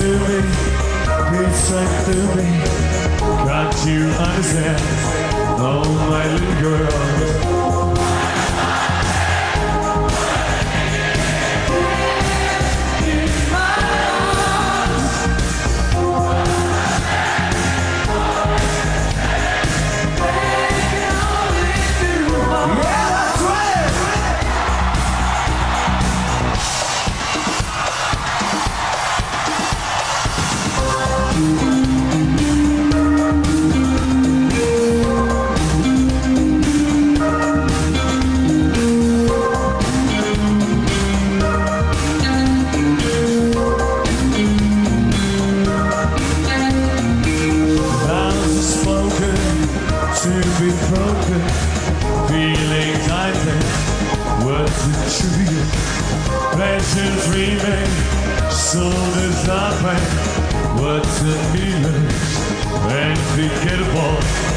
to me, it's right through me. Can't you understand? Oh, my little girl. And forgettable.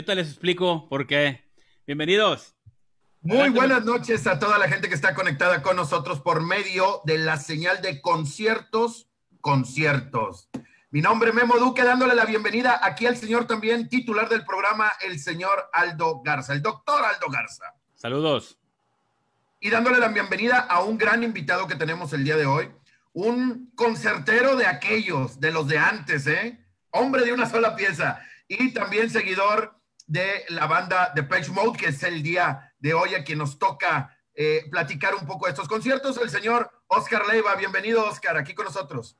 Ahorita les explico por qué. Bienvenidos. Muy buenas noches a toda la gente que está conectada con nosotros por medio de la señal de conciertos, conciertos. Mi nombre es Memo Duque, dándole la bienvenida aquí al señor también titular del programa, el señor Aldo Garza, el doctor Aldo Garza. Saludos. Y dándole la bienvenida a un gran invitado que tenemos el día de hoy, un concertero de aquellos, de los de antes, ¿eh? Hombre de una sola pieza y también seguidor de la banda de Page Mode, que es el día de hoy a quien nos toca eh, platicar un poco de estos conciertos, el señor Oscar Leiva. Bienvenido, Oscar, aquí con nosotros.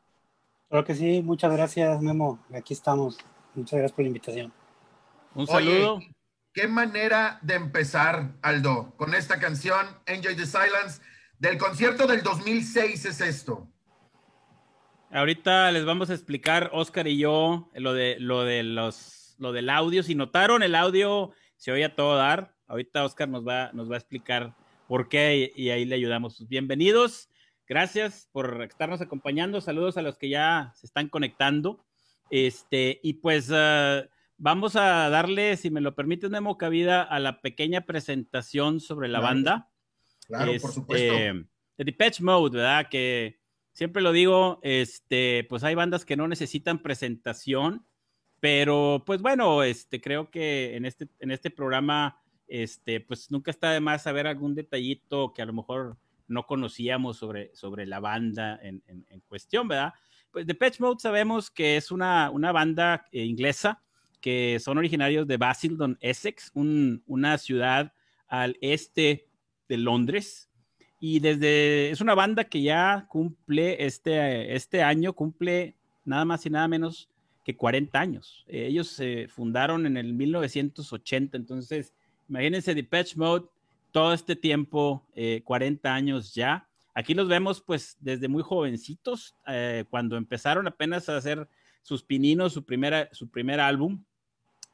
Claro que sí, muchas gracias, Memo. Aquí estamos. Muchas gracias por la invitación. Un saludo. qué manera de empezar, Aldo, con esta canción, Enjoy the Silence, del concierto del 2006 es esto. Ahorita les vamos a explicar, Oscar y yo, lo de, lo de los, lo del audio. Si notaron, el audio se oye a todo dar. Ahorita Oscar nos va, nos va a explicar por qué y, ahí le ayudamos. Bienvenidos, gracias por estarnos acompañando. Saludos a los que ya se están conectando. Este, y pues ah, vamos a darle, si me lo permites, Memo, cabida a la pequeña presentación sobre la banda. Claro, por supuesto. Este, de Depeche Mode, ¿verdad? Que siempre lo digo, este, pues hay bandas que no necesitan presentación, pero pues bueno, este, creo que en este, en este programa, este, pues nunca está de más saber algún detallito que a lo mejor no conocíamos sobre, sobre la banda en, en, cuestión, ¿verdad? Pues Patch Mode sabemos que es una, una banda eh, inglesa que son originarios de Basildon, Essex, una ciudad al este de Londres, y desde, es una banda que ya cumple este, este año, cumple nada más y nada menos 40 años. Eh, ellos se fundaron en el 1980, entonces imagínense Depeche Mode, todo este tiempo, 40 eh, años ya. Aquí los vemos pues desde muy jovencitos, eh, cuando empezaron apenas a hacer sus pininos, su, primera, su primer álbum,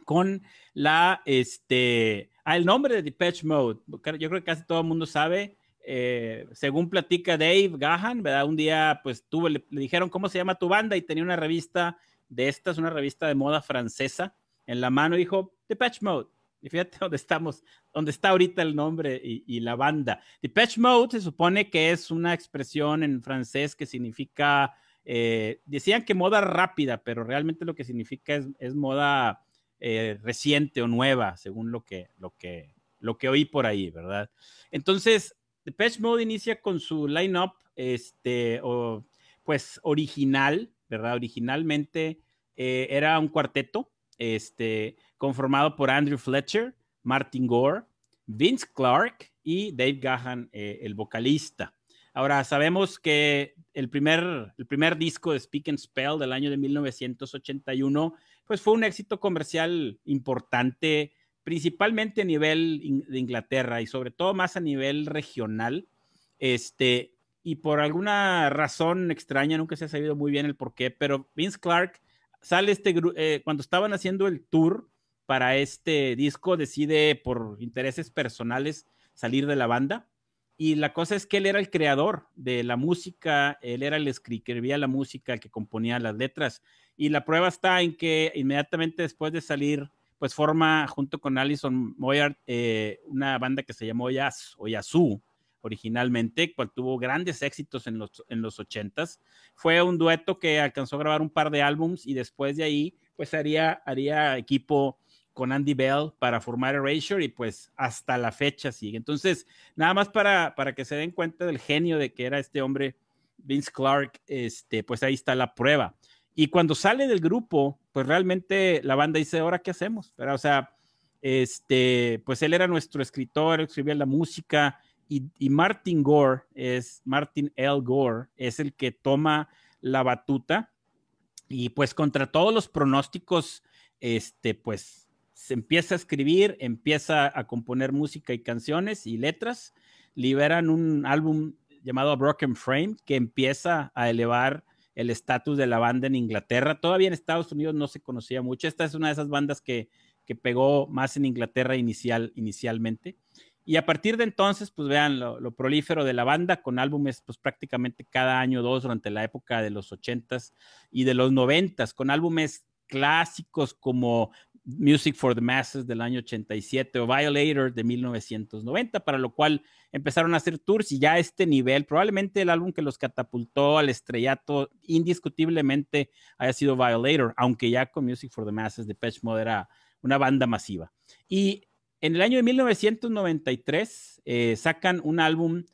con la, este, ah, el nombre de Depeche Mode. Yo creo que casi todo el mundo sabe, según platica Dave Gahan, ¿verdad? Un día, pues tuvo, le, dijeron cómo se llama tu banda y tenía una revista de estas, una revista de moda francesa en la mano dijo Patch Mode. Y fíjate dónde estamos, dónde está ahorita el nombre y, la banda. Patch Mode se supone que es una expresión en francés que significa, eh, decían que moda rápida, pero realmente lo que significa es, moda eh, reciente o nueva, según lo que, lo que, lo que oí por ahí, ¿verdad? Entonces, Depeche Mode inicia con su line-up, este, pues original, ¿verdad? Originalmente eh, era un cuarteto, este, conformado por Andrew Fletcher, Martin Gore, Vince Clark y Dave Gahan, eh, el vocalista. Ahora, sabemos que el primer, el primer disco de Speak and Spell del año de 1981, pues fue un éxito comercial importante, principalmente a nivel de Inglaterra y sobre todo más a nivel regional. Este, y por alguna razón extraña, nunca se ha sabido muy bien el por qué, pero Vince Clark sale este eh, cuando estaban haciendo el tour para este disco, decide por intereses personales salir de la banda. Y la cosa es que él era el creador de la música, él era el que escribía la música, el que componía las letras. Y la prueba está en que inmediatamente después de salir pues forma junto con Alison Moyard eh, una banda que se llamó Yas o Yazoo originalmente, cual tuvo grandes éxitos en los, en los 80s. Fue un dueto que alcanzó a grabar un par de álbums y después de ahí, pues haría, haría equipo con Andy Bell para formar Erasure y pues hasta la fecha sigue. Entonces, nada más para, para que se den cuenta del genio de que era este hombre, Vince Clark, este, pues ahí está la prueba. Y cuando sale del grupo, pues realmente la banda dice, ahora qué hacemos, pero o sea, este, pues él era nuestro escritor, escribía la música y, Martin Gore es, Martin L. Gore es el que toma la batuta y pues contra todos los pronósticos, este, pues se empieza a escribir, empieza a componer música y canciones y letras, liberan un álbum llamado Broken Frame que empieza a elevar el estatus de la banda en Inglaterra. Todavía en Estados Unidos no se conocía mucho. Esta es una de esas bandas que, pegó más en Inglaterra inicial, inicialmente. Y a partir de entonces, pues vean lo, prolífero de la banda con álbumes pues prácticamente cada año dos durante la época de los ochentas y de los noventas, con álbumes clásicos como Music for the Masses del año 87 o Violator de 1990, para lo cual empezaron a hacer tours y ya este nivel, probablemente el álbum que los catapultó al estrellato indiscutiblemente haya sido Violator, aunque ya con Music for the Masses de Patch Mode era una banda masiva. Y en el año de 1993 eh, sacan un álbum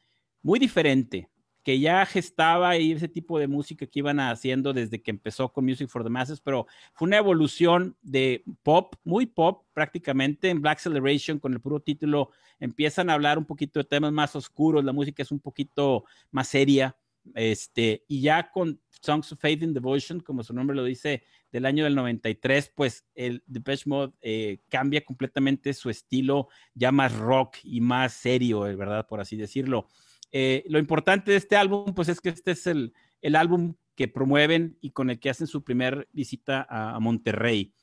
muy diferente, que ya gestaba ese tipo de música que iban haciendo desde que empezó con Music for the Masses, pero fue una evolución de pop, muy pop prácticamente, en Black Celebration con el puro título empiezan a hablar un poquito de temas más oscuros, la música es un poquito más seria, este, y ya con Songs of Faith and Devotion, como su nombre lo dice, del año del 93, pues el Depeche Mode eh, cambia completamente su estilo ya más rock y más serio, ¿verdad? Por así decirlo. Eh, lo importante de este álbum, pues es que este es el, álbum que promueven y con el que hacen su primer visita a, Monterrey.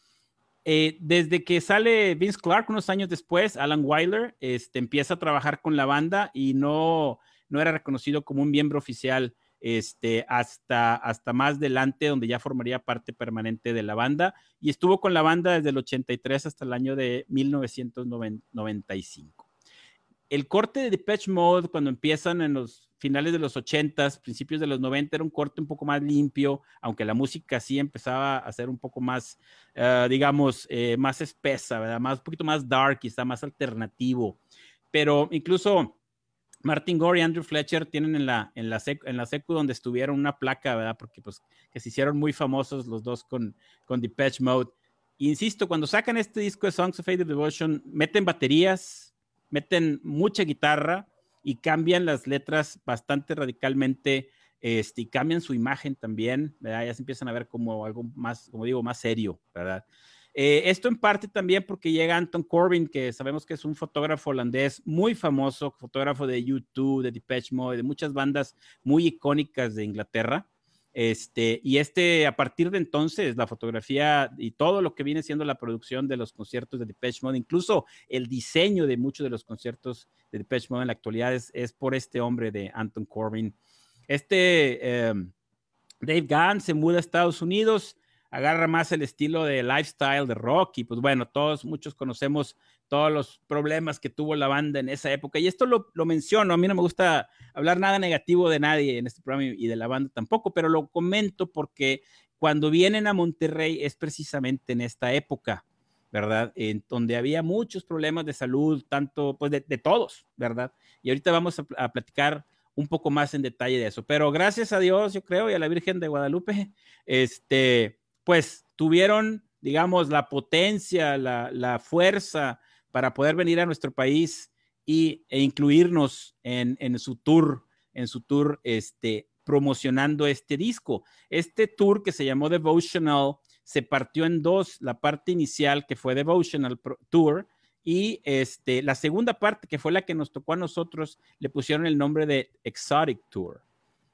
Eh, desde que sale Vince Clark unos años después, Alan Weiler este, empieza a trabajar con la banda y no, no era reconocido como un miembro oficial este, hasta, hasta más adelante, donde ya formaría parte permanente de la banda. Y estuvo con la banda desde el 83 hasta el año de 1995 el corte de Depeche Mode cuando empiezan en los finales de los 80s, principios de los 90, era un corte un poco más limpio, aunque la música sí empezaba a ser un poco más, eh, digamos, eh, más espesa, ¿verdad? Más, un poquito más dark, quizá más alternativo. Pero incluso Martin Gore y Andrew Fletcher tienen en la, en la, en la secu donde estuvieron una placa, ¿verdad? Porque pues que se hicieron muy famosos los dos con, con Depeche Mode. Insisto, cuando sacan este disco de Songs of Fate Devotion, meten baterías, meten mucha guitarra y cambian las letras bastante radicalmente este, y cambian su imagen también, ¿verdad? Ya se empiezan a ver como algo más, como digo, más serio, ¿verdad? Eh, esto en parte también porque llega Anton Corbin, que sabemos que es un fotógrafo holandés muy famoso, fotógrafo de YouTube, de Depeche Mode, de muchas bandas muy icónicas de Inglaterra. Este, y este, a partir de entonces, la fotografía y todo lo que viene siendo la producción de los conciertos de Depeche Mode, incluso el diseño de muchos de los conciertos de Depeche Mode en la actualidad es, por este hombre de Anton Corbin. Este em, Dave Gunn se muda a Estados Unidos, agarra más el estilo de lifestyle de rock y pues bueno, todos, muchos conocemos todos los problemas que tuvo la banda en esa época. Y esto lo, menciono, a mí no me gusta hablar nada negativo de nadie en este programa y de la banda tampoco, pero lo comento porque cuando vienen a Monterrey es precisamente en esta época, ¿verdad? En donde había muchos problemas de salud, tanto, pues de, todos, ¿verdad? Y ahorita vamos a, a, platicar un poco más en detalle de eso. Pero gracias a Dios, yo creo, y a la Virgen de Guadalupe, este, pues tuvieron, digamos, la potencia, la, la fuerza, para poder venir a nuestro país y, e incluirnos en, su tour, en su tour este, promocionando este disco. Este tour que se llamó Devotional se partió en dos, la parte inicial que fue Devotional Tour y este, la segunda parte que fue la que nos tocó a nosotros le pusieron el nombre de Exotic Tour.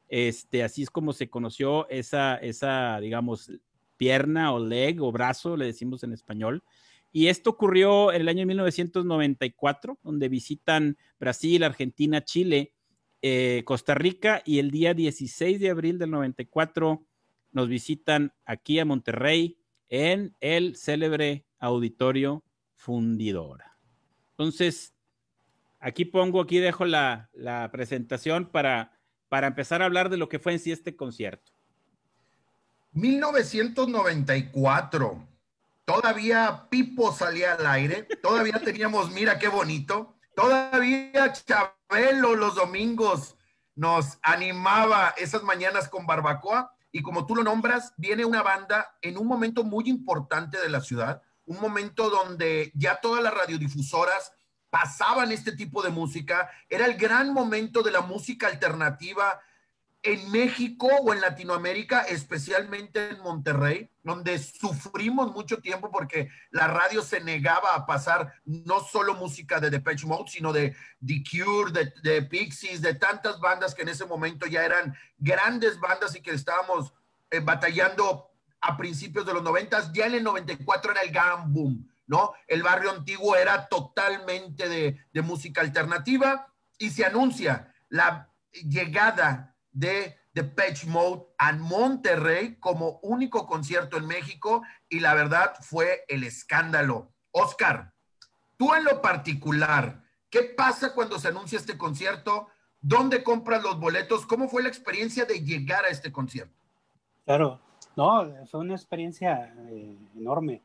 Este, así es como se conoció esa, esa, digamos, pierna o leg o brazo, le decimos en español, y esto ocurrió en el año 1994, donde visitan Brasil, Argentina, Chile, eh, Costa Rica y el día 16 de abril del 94 nos visitan aquí a Monterrey en el célebre auditorio Fundidora. Entonces, aquí pongo, aquí dejo la, la presentación para, para empezar a hablar de lo que fue en sí este concierto. 1994 todavía Pipo salía al aire, todavía teníamos, mira qué bonito, todavía Chabelo los domingos nos animaba esas mañanas con barbacoa. Y como tú lo nombras, viene una banda en un momento muy importante de la ciudad, un momento donde ya todas las radiodifusoras pasaban este tipo de música, era el gran momento de la música alternativa en México o en Latinoamérica, especialmente en Monterrey, donde sufrimos mucho tiempo porque la radio se negaba a pasar no solo música de Depeche Mode, sino de The Cure, de, Pixies, de tantas bandas que en ese momento ya eran grandes bandas y que estábamos eh, batallando a principios de los noventas. Ya en el 94 era el gran boom, ¿no? El barrio antiguo era totalmente de, música alternativa y se anuncia la llegada de de Patch Mode a Monterrey como único concierto en México y la verdad fue el escándalo. Oscar, tú en lo particular, ¿qué pasa cuando se anuncia este concierto? ¿Dónde compras los boletos? ¿Cómo fue la experiencia de llegar a este concierto? Claro, no, fue una experiencia eh, enorme,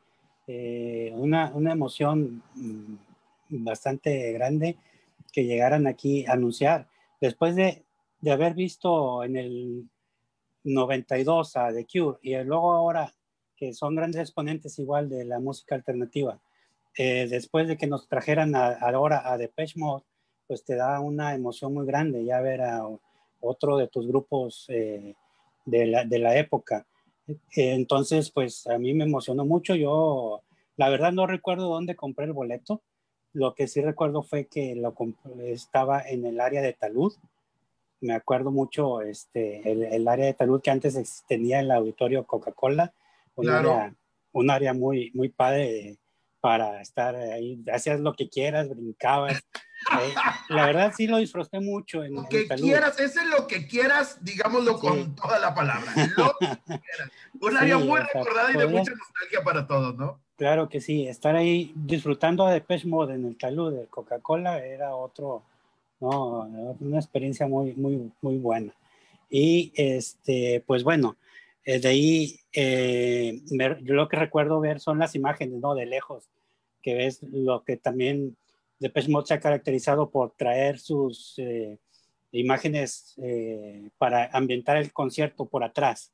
eh, una, una, emoción mm, bastante grande que llegaran aquí a anunciar. Después de, de haber visto en el 92 a The Cure y luego ahora que son grandes exponentes igual de la música alternativa, eh, después de que nos trajeran ahora a Depeche Mode, pues te da una emoción muy grande ya ver a otro de tus grupos eh, de, la, de, la, época. Eh, entonces, pues a mí me emocionó mucho. Yo, la verdad, no recuerdo dónde compré el boleto. Lo que sí recuerdo fue que lo estaba en el área de Talud. Me acuerdo mucho este, el, el área de Talud que antes tenía el auditorio Coca-Cola, un, claro. área, un área muy, muy padre para estar ahí, hacías lo que quieras, brincabas. Eh, la verdad sí lo disfruté mucho. En, lo que en quieras, ese es lo que quieras, digámoslo sí. con toda la palabra. Lo que quieras. Un área sí, muy recordada y de mucha nostalgia para todos, ¿no? Claro que sí, estar ahí disfrutando de Depeche Mode en el talud de Coca-Cola era otro, no, una experiencia muy, muy, muy buena. Y este, pues bueno, eh, de ahí eh, me, yo lo que recuerdo ver son las imágenes, ¿no? De lejos, que ves lo que también Depeche Mode se ha caracterizado por traer sus eh, imágenes eh, para ambientar el concierto por atrás.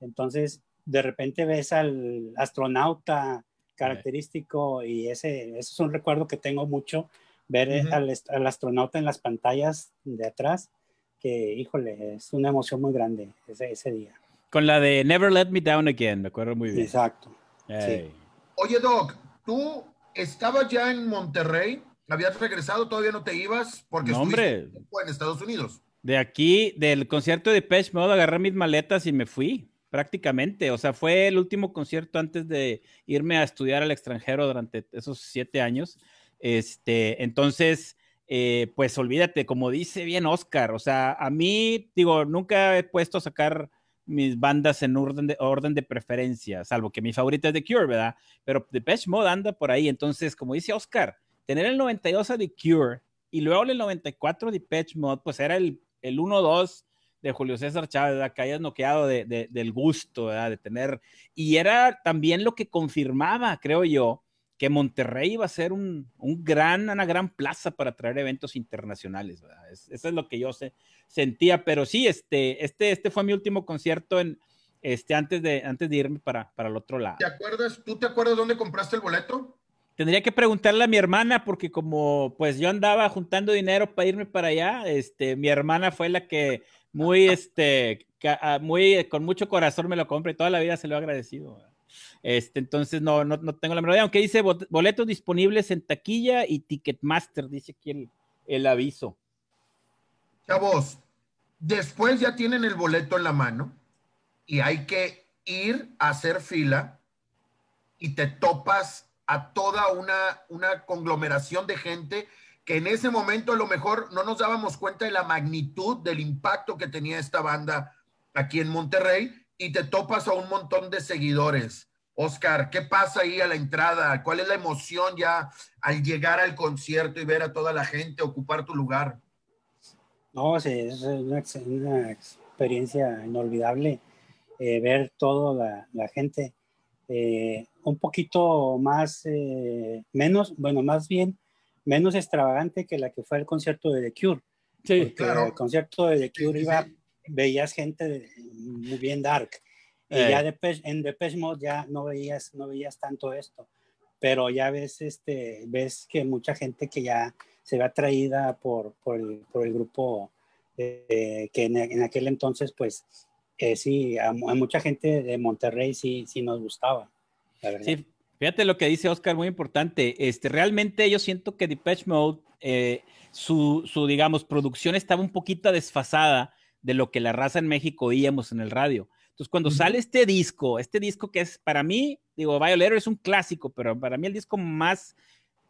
Entonces, de repente ves al astronauta característico y ese, ese es un recuerdo que tengo mucho, ver uh -huh. al, al, astronauta en las pantallas de atrás, que híjole, es una emoción muy grande ese, ese día. Con la de Never Let Me Down Again, me acuerdo muy bien. Exacto. Sí. Oye, Doc, ¿tú estabas ya en Monterrey? ¿Habías regresado? ¿Todavía no te ibas? Porque no, hombre. en Estados Unidos. De aquí, del concierto de Pech Mode, agarré mis maletas y me fui, prácticamente. O sea, fue el último concierto antes de irme a estudiar al extranjero durante esos siete años. Este, entonces, eh, pues olvídate, como dice bien Oscar, o sea, a mí, digo, nunca he puesto a sacar mis bandas en orden de, orden de preferencia, salvo que mi favorita es The Cure, ¿verdad? Pero Depeche Mode anda por ahí, entonces, como dice Oscar, tener el 92 a The Cure y luego el 94 de Depeche Mode, pues era el, el 1-2 de Julio César Chávez, ¿verdad? que hayas noqueado de, de, del gusto, ¿verdad? de tener, y era también lo que confirmaba, creo yo, que Monterrey iba a ser un, un gran, una gran plaza para traer eventos internacionales. Es, eso es lo que yo se, sentía, pero sí, este, este, este fue mi último concierto en, este, antes, de, antes de irme para, para el otro lado. ¿Te acuerdas, tú te acuerdas dónde compraste el boleto? Tendría que preguntarle a mi hermana, porque como pues yo andaba juntando dinero para irme para allá, este, mi hermana fue la que muy, este, muy, con mucho corazón me lo compré y toda la vida se lo he agradecido. Este, entonces no, no, no tengo la menor idea, aunque dice boletos disponibles en taquilla y Ticketmaster, dice aquí el, el aviso. Chavos, después ya tienen el boleto en la mano y hay que ir a hacer fila y te topas a toda una, una conglomeración de gente que en ese momento a lo mejor no nos dábamos cuenta de la magnitud del impacto que tenía esta banda aquí en Monterrey y te topas a un montón de seguidores. Oscar, ¿qué pasa ahí a la entrada? ¿Cuál es la emoción ya al llegar al concierto y ver a toda la gente ocupar tu lugar? No, sí, es una, una experiencia inolvidable eh, ver toda la, la gente. Eh, un poquito más, eh, menos, bueno, más bien, menos extravagante que la que fue el concierto de The Cure. Sí, claro. El concierto de The Cure sí, iba, sí. veías gente muy bien dark. Y eh. ya Depeche, en Depeche Mode ya no veías, no veías tanto esto. Pero ya ves, este, ves que mucha gente que ya se ve atraída por, por, el, por el grupo eh, que en, en, aquel entonces, pues, eh, sí, a, a, mucha gente de Monterrey sí, sí nos gustaba. Sí, fíjate lo que dice Oscar, muy importante. Este, realmente yo siento que Depeche Mode, eh, su, su, digamos, producción estaba un poquito desfasada de lo que la raza en México oíamos en el radio. Entonces, cuando uh -huh. sale este disco, este disco que es para mí, digo, Violator es un clásico, pero para mí el disco más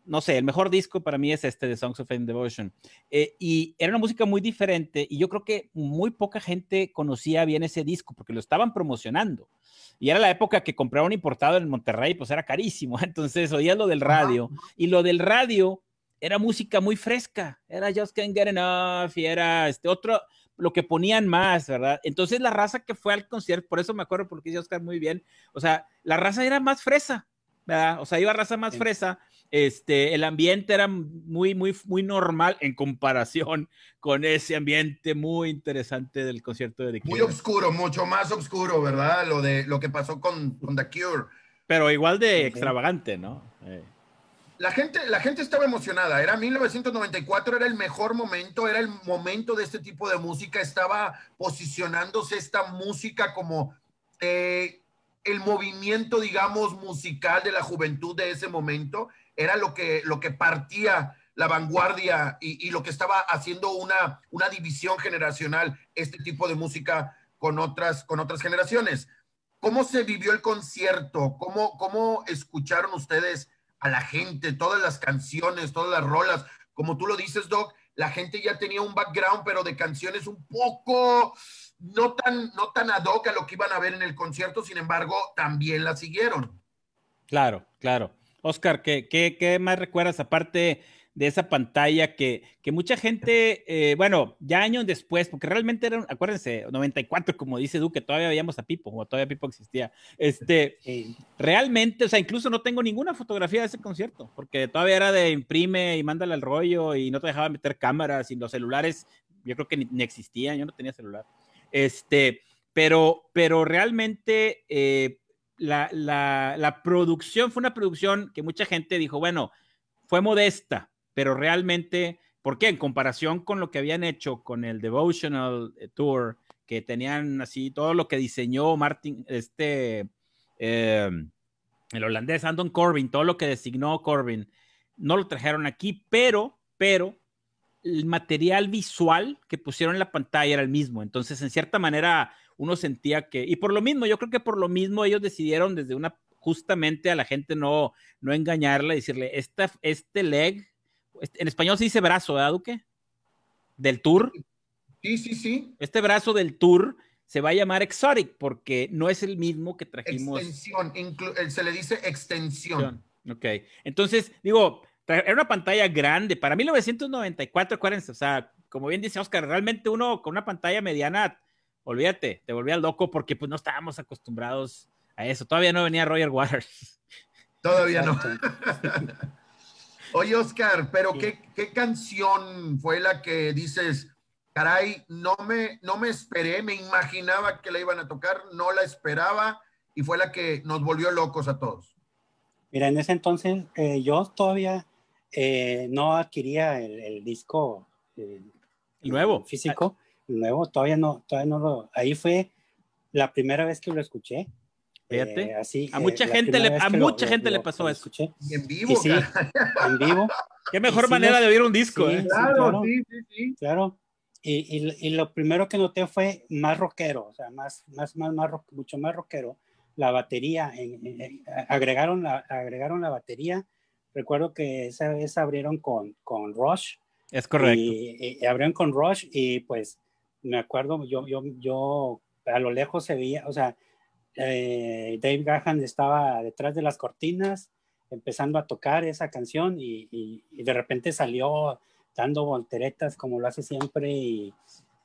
no sé, el mejor disco para mí es este de Songs of Fame Devotion. Eh, y era una música muy diferente y yo creo que muy poca gente conocía bien ese disco porque lo estaban promocionando. Y era la época que compraron importado en Monterrey, pues era carísimo. Entonces oías lo del radio y lo del radio era música muy fresca. Era Just Can't Get Enough y era este otro, lo que ponían más, ¿verdad? Entonces la raza que fue al concierto, por eso me acuerdo porque dice Oscar muy bien, o sea, la raza era más fresa, ¿verdad? O sea, iba raza más fresa este, el ambiente era muy, muy, muy normal en comparación con ese ambiente muy interesante del concierto de The Cure. Muy oscuro, mucho más oscuro, ¿verdad? Lo de lo que pasó con, con The Cure. Pero igual de extravagante, ¿no? Eh. La gente, la gente estaba emocionada. Era 1994, era el mejor momento, era el momento de este tipo de música. Estaba posicionándose esta música como eh, el movimiento, digamos, musical de la juventud de ese momento era lo que, lo que partía la vanguardia y, lo que estaba haciendo una, una división generacional, este tipo de música con otras, con otras generaciones. ¿Cómo se vivió el concierto? ¿Cómo, ¿Cómo escucharon ustedes a la gente, todas las canciones, todas las rolas? Como tú lo dices, Doc, la gente ya tenía un background, pero de canciones un poco no tan, no tan ad hoc a lo que iban a ver en el concierto, sin embargo, también la siguieron. Claro, claro. Oscar, ¿qué, qué, más recuerdas aparte de esa pantalla que, que mucha gente, eh, bueno, ya años después, porque realmente era, acuérdense, 94, como dice Duque, todavía veíamos a Pipo, o todavía Pipo existía. Este, realmente, o sea, incluso no tengo ninguna fotografía de ese concierto, porque todavía era de imprime y mándale al rollo y no te dejaba meter cámaras y los celulares, yo creo que ni, existían, yo no tenía celular. Este, pero, pero realmente, eh, la, la, producción fue una producción que mucha gente dijo, bueno, fue modesta, pero realmente, ¿por qué? En comparación con lo que habían hecho con el Devotional eh, Tour, que tenían así todo lo que diseñó Martin, este, eh, el holandés Andon Corbin, todo lo que designó Corbin, no lo trajeron aquí, pero, pero, el material visual que pusieron en la pantalla era el mismo. Entonces, en cierta manera, uno sentía que, y por lo mismo, yo creo que por lo mismo ellos decidieron desde una, justamente a la gente no, no engañarla, decirle, esta, este leg, en español se dice brazo, ¿verdad, Duque? Del tour. Sí, sí, sí. Este brazo del tour se va a llamar Exotic porque no es el mismo que trajimos. Extensión, eh, se le dice extensión. Ok, entonces, digo, era una pantalla grande. Para 1994, acuérdense, o sea, como bien dice Oscar, realmente uno con una pantalla mediana olvídate, te volvía loco porque pues no estábamos acostumbrados a eso. Todavía no venía Roger Waters. Todavía no. Oye, Oscar, pero ¿qué, canción fue la que dices, caray, no me, no me esperé, me imaginaba que la iban a tocar, no la esperaba y fue la que nos volvió locos a todos? Mira, en ese entonces eh, yo todavía eh, no adquiría el, disco eh, nuevo físico nuevo, todavía no, todavía no lo, ahí fue la primera vez que lo escuché. Fíjate. Eh, así, a mucha gente le, a mucha gente le pasó eso. Escuché. en vivo. sí, en vivo. Qué mejor manera de oír un disco. ¿eh? Claro, sí, sí, sí. Claro. Y, y, y, lo primero que noté fue más rockero, o sea, más, más, más, más mucho más rockero. La batería, agregaron, la, agregaron la batería. Recuerdo que esa vez abrieron con, con Rush. Es correcto. Y, y, abrieron con Rush y pues me acuerdo, yo, yo, yo a lo lejos se veía, o sea, eh, Dave Gahan estaba detrás de las cortinas empezando a tocar esa canción y, y, de repente salió dando volteretas como lo hace siempre y,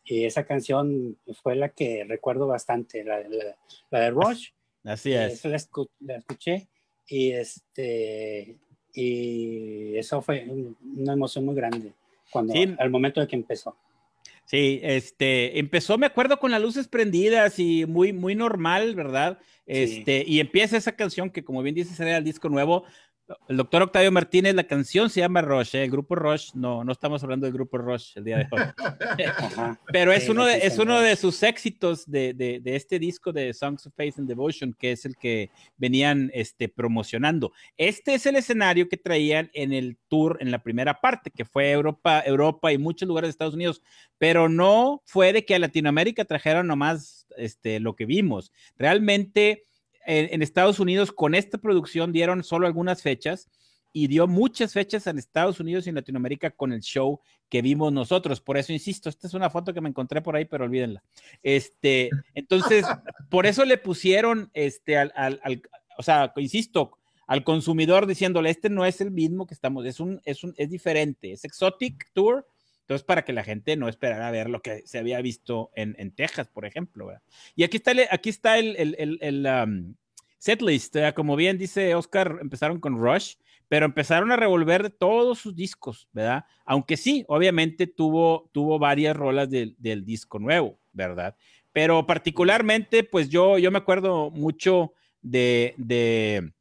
y, esa canción fue la que recuerdo bastante, la, la, de Rush. Así es. Eso la, la, escuché y este y eso fue una emoción muy grande cuando al momento de que empezó. Sí, este, empezó, me acuerdo, con las luces prendidas y muy, muy normal, ¿verdad? Este, y empieza esa canción que, como bien dices, era el disco nuevo, el doctor Octavio Martínez, la canción se llama Rush, ¿eh? el grupo Rush, no, no estamos hablando del grupo Rush el día de hoy. Pero es, uno de, es uno de sus éxitos de, de, de, este disco de Songs of Faith and Devotion, que es el que venían este, promocionando. Este es el escenario que traían en el tour en la primera parte, que fue Europa, Europa y muchos lugares de Estados Unidos, pero no fue de que a Latinoamérica trajeron nomás este, lo que vimos. Realmente en, Estados Unidos con esta producción dieron solo algunas fechas y dio muchas fechas en Estados Unidos y en Latinoamérica con el show que vimos nosotros. Por eso insisto, esta es una foto que me encontré por ahí, pero olvídenla. Este, entonces, por eso le pusieron este al, al, o sea, insisto, al consumidor diciéndole, este no es el mismo que estamos, es un, es un, es diferente, es Exotic Tour. Entonces, para que la gente no esperara ver lo que se había visto en, en Texas, por ejemplo. ¿verdad? Y aquí está el, aquí está el, el, el um, setlist. Como bien dice Oscar, empezaron con Rush pero empezaron a revolver todos sus discos, ¿verdad? Aunque sí, obviamente tuvo, tuvo varias rolas del, del disco nuevo, ¿verdad? Pero particularmente, pues yo, yo me acuerdo mucho de, de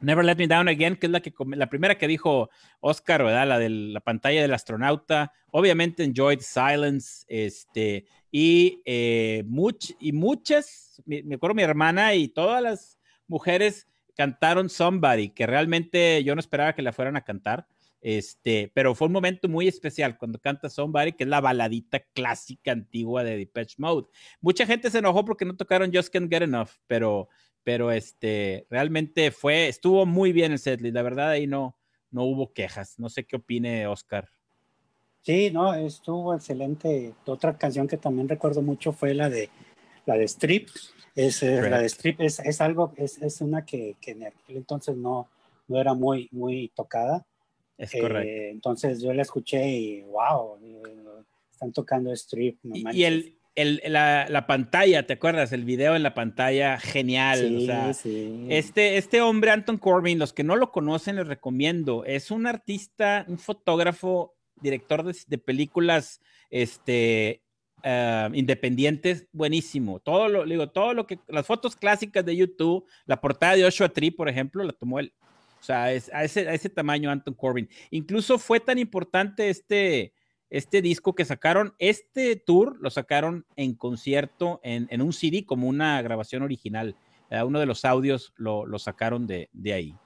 Never Let Me Down Again, que es la, que, la primera que dijo Oscar, ¿verdad? La de la pantalla del astronauta. Obviamente Enjoyed Silence, este, y, eh, much, y muchas, me, me acuerdo mi hermana y todas las mujeres cantaron Somebody, que realmente yo no esperaba que la fueran a cantar. Este, pero fue un momento muy especial cuando canta Somebody, que es la baladita clásica antigua de Depeche Mode. Mucha gente se enojó porque no tocaron Just Can't Get Enough, pero, pero este, realmente fue, estuvo muy bien el setlist. La verdad ahí no, no hubo quejas. No sé qué opine Oscar. Sí, no, estuvo excelente. Otra canción que también recuerdo mucho fue la de la de Strip, es, eh, la de strip es, es algo, es, es una que, que, en aquel entonces no, no era muy, muy tocada. Es correcto. Eh, entonces yo la escuché y wow, están tocando strip. No y, y el, el, la, la, pantalla, ¿te acuerdas? El video en la pantalla, genial. Sí, o sea, sí. este, este hombre, Anton Corbin, los que no lo conocen, les recomiendo. Es un artista, un fotógrafo, director de, de películas este, Uh, independientes, buenísimo. Todo lo, digo, todo lo que, las fotos clásicas de YouTube, la portada de Joshua Tree, por ejemplo, la tomó él. O sea, es, a, ese, a ese tamaño Anton Corbin. Incluso fue tan importante este, este disco que sacaron, este tour lo sacaron en concierto, en, en un CD, como una grabación original. Uh, uno de los audios lo, lo sacaron de, de ahí.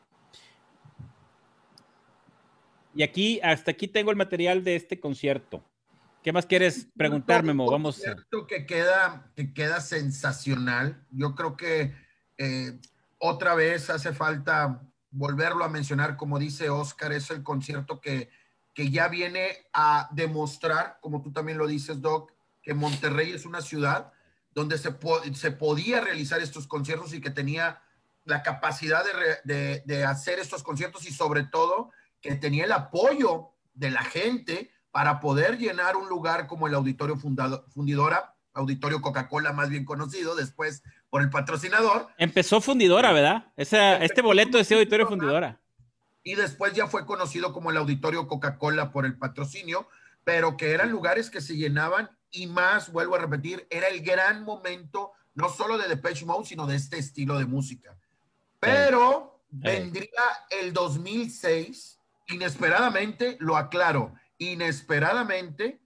Y aquí, hasta aquí tengo el material de este concierto. ¿Qué más quieres preguntar, Memo? Vamos. Que queda, que queda sensacional. Yo creo que eh, otra vez hace falta volverlo a mencionar, como dice Oscar, es el concierto que, que ya viene a demostrar, como tú también lo dices, Doc, que Monterrey es una ciudad donde se, se podía realizar estos conciertos y que tenía la capacidad de, de, de hacer estos conciertos y sobre todo que tenía el apoyo de la gente para poder llenar un lugar como el Auditorio Fundado, Fundidora, Auditorio Coca-Cola más bien conocido después por el patrocinador. Empezó Fundidora, ¿verdad? Esa, este boleto decía Auditorio Fundidora. Y después ya fue conocido como el Auditorio Coca-Cola por el patrocinio, pero que eran lugares que se llenaban y más, vuelvo a repetir, era el gran momento no solo de Depeche Mode, sino de este estilo de música. Pero hey. vendría el 2006, inesperadamente, lo aclaro, inesperadamente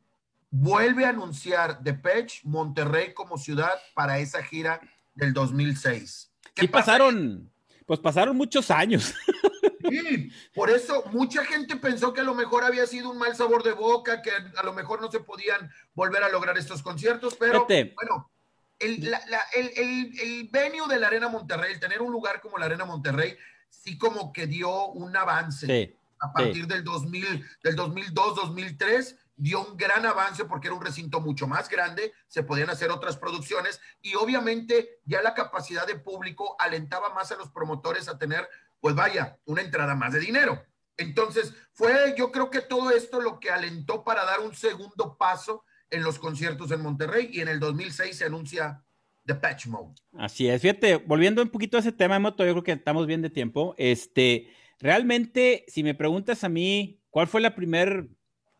vuelve a anunciar Depeche Monterrey como ciudad para esa gira del 2006. ¿Qué sí pasaron, pues pasaron muchos años. Sí, por eso mucha gente pensó que a lo mejor había sido un mal sabor de boca, que a lo mejor no se podían volver a lograr estos conciertos, pero Vete. bueno, el, la, la, el, el, el venue de la Arena Monterrey, el tener un lugar como la Arena Monterrey, sí como que dio un avance. Sí a partir sí. del 2000, del 2002, 2003, dio un gran avance porque era un recinto mucho más grande, se podían hacer otras producciones y obviamente ya la capacidad de público alentaba más a los promotores a tener, pues vaya, una entrada más de dinero. Entonces, fue yo creo que todo esto lo que alentó para dar un segundo paso en los conciertos en Monterrey y en el 2006 se anuncia The Patch Mode. Así es, fíjate, volviendo un poquito a ese tema, Moto, yo creo que estamos bien de tiempo. Este, Realmente, si me preguntas a mí, ¿cuál fue la primer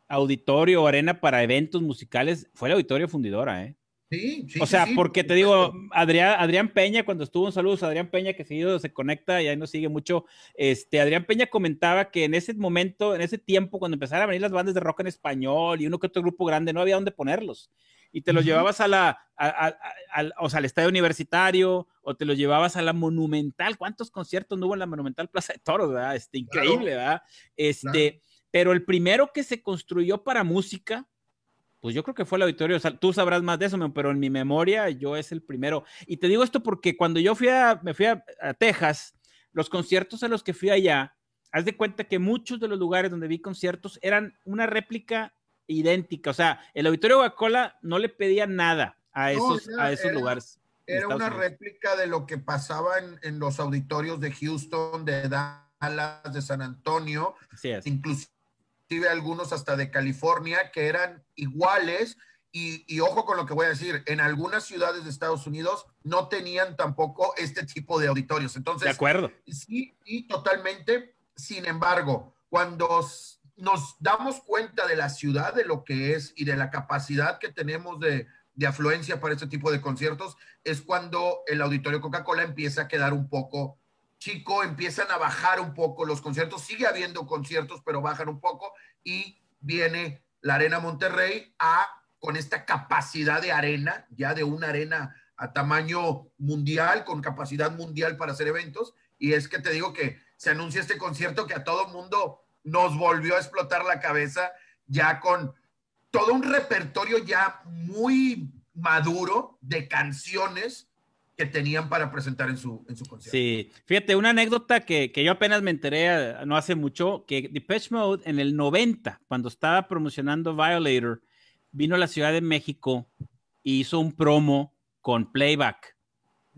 auditorio o arena para eventos musicales? Fue el auditorio fundidora, ¿eh? Sí, sí, o sea, sí, porque te digo, Adrián, Adrián Peña, cuando estuvo, un saludo a Adrián Peña, que seguido se conecta y ahí nos sigue mucho. Este, Adrián Peña comentaba que en ese momento, en ese tiempo, cuando empezaron a venir las bandas de rock en español y uno que otro grupo grande, no había dónde ponerlos. Y te los uh -huh. llevabas a la, a, a, a, o sea, al estadio universitario, o te los llevabas a la Monumental. ¿Cuántos conciertos no hubo en la Monumental Plaza de Toros, verdad? Este, increíble, claro. ¿verdad? Este, claro. pero el primero que se construyó para música, pues yo creo que fue el auditorio, o sea, tú sabrás más de eso, pero en mi memoria yo es el primero. Y te digo esto porque cuando yo fui a, me fui a, a Texas, los conciertos a los que fui allá, haz de cuenta que muchos de los lugares donde vi conciertos eran una réplica idéntica. O sea, el auditorio Coca-Cola no le pedía nada a esos, a esos lugares. Era una réplica de lo que pasaba en, los auditorios de Houston, de Dallas, de San Antonio, inclusive algunos hasta de California, que eran iguales. Y, y, ojo con lo que voy a decir, en algunas ciudades de Estados Unidos no tenían tampoco este tipo de auditorios. Entonces, de acuerdo. Sí, totalmente. Sin embargo, cuando nos damos cuenta de la ciudad, de lo que es y de la capacidad que tenemos de, afluencia para este tipo de conciertos, es cuando el auditorio Coca-Cola empieza a quedar un poco chico, empiezan a bajar un poco los conciertos, sigue habiendo conciertos, pero bajan un poco y viene la Arena Monterrey a con esta capacidad de arena, ya de una arena a tamaño mundial, con capacidad mundial para hacer eventos. Y es que te digo que se anuncia este concierto que a todo mundo nos volvió a explotar la cabeza ya con todo un repertorio ya muy maduro de canciones que tenían para presentar en su, en su concierto. Sí, fíjate, una anécdota que, que, yo apenas me enteré eh, no hace mucho, que Depeche Mode en el 90, cuando estaba promocionando Violator, vino a la Ciudad de México e hizo un promo con playback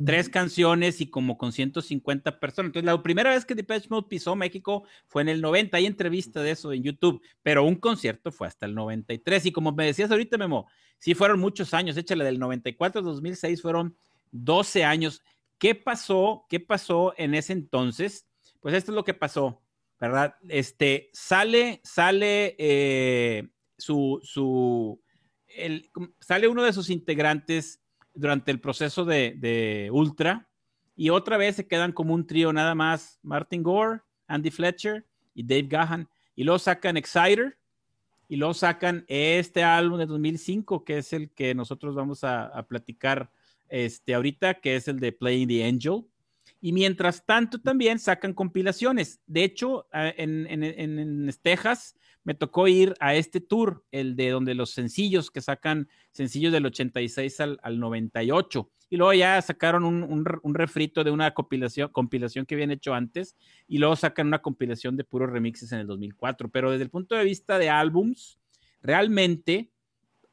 tres canciones y como con 150 personas. Entonces, la primera vez que Depeche Mode pisó México fue en el 90. Hay entrevista de eso en YouTube, pero un concierto fue hasta el 93. Y como me decías ahorita, Memo, sí fueron muchos años. Échale del 94 al 2006 fueron 12 años. ¿Qué pasó? ¿Qué pasó en ese entonces? Pues esto es lo que pasó, ¿verdad? Este, sale, sale eh, su, su, el, sale uno de sus integrantes durante el proceso de, Ultra. Y otra vez se quedan como un trío nada más Martin Gore, Andy Fletcher y Dave Gahan. Y luego sacan Exciter y luego sacan este álbum de 2005, que es el que nosotros vamos a, platicar este, ahorita, que es el de Playing the Angel. Y mientras tanto también sacan compilaciones. De hecho, en, en, en Texas me tocó ir a este tour, el de donde los sencillos que sacan sencillos del 86 al, al 98. Y luego ya sacaron un, un, refrito de una compilación, compilación que habían hecho antes. Y luego sacan una compilación de puros remixes en el 2004. Pero desde el punto de vista de álbums, realmente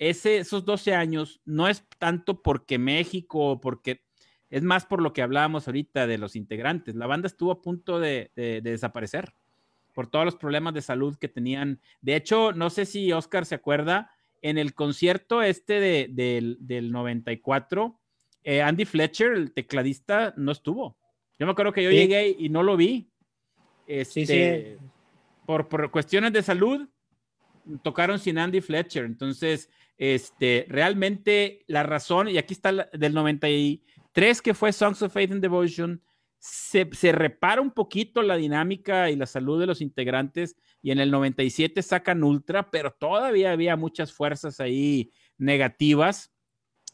ese, esos 12 años no es tanto porque México, porque es más por lo que hablábamos ahorita de los integrantes. La banda estuvo a punto de desaparecer por todos los problemas de salud que tenían. De hecho, no sé si Oscar se acuerda, en el concierto este de, del 94, eh, Andy Fletcher, el tecladista, no estuvo. Yo me acuerdo que yo llegué y no lo vi. Este, sí, Por, por, cuestiones de salud, tocaron sin Andy Fletcher. Entonces, este, realmente la razón, y aquí está del 93, que fue Songs of Faith and Devotion, se, repara un poquito la dinámica y la salud de los integrantes y en el 97 sacan Ultra, pero todavía había muchas fuerzas ahí negativas,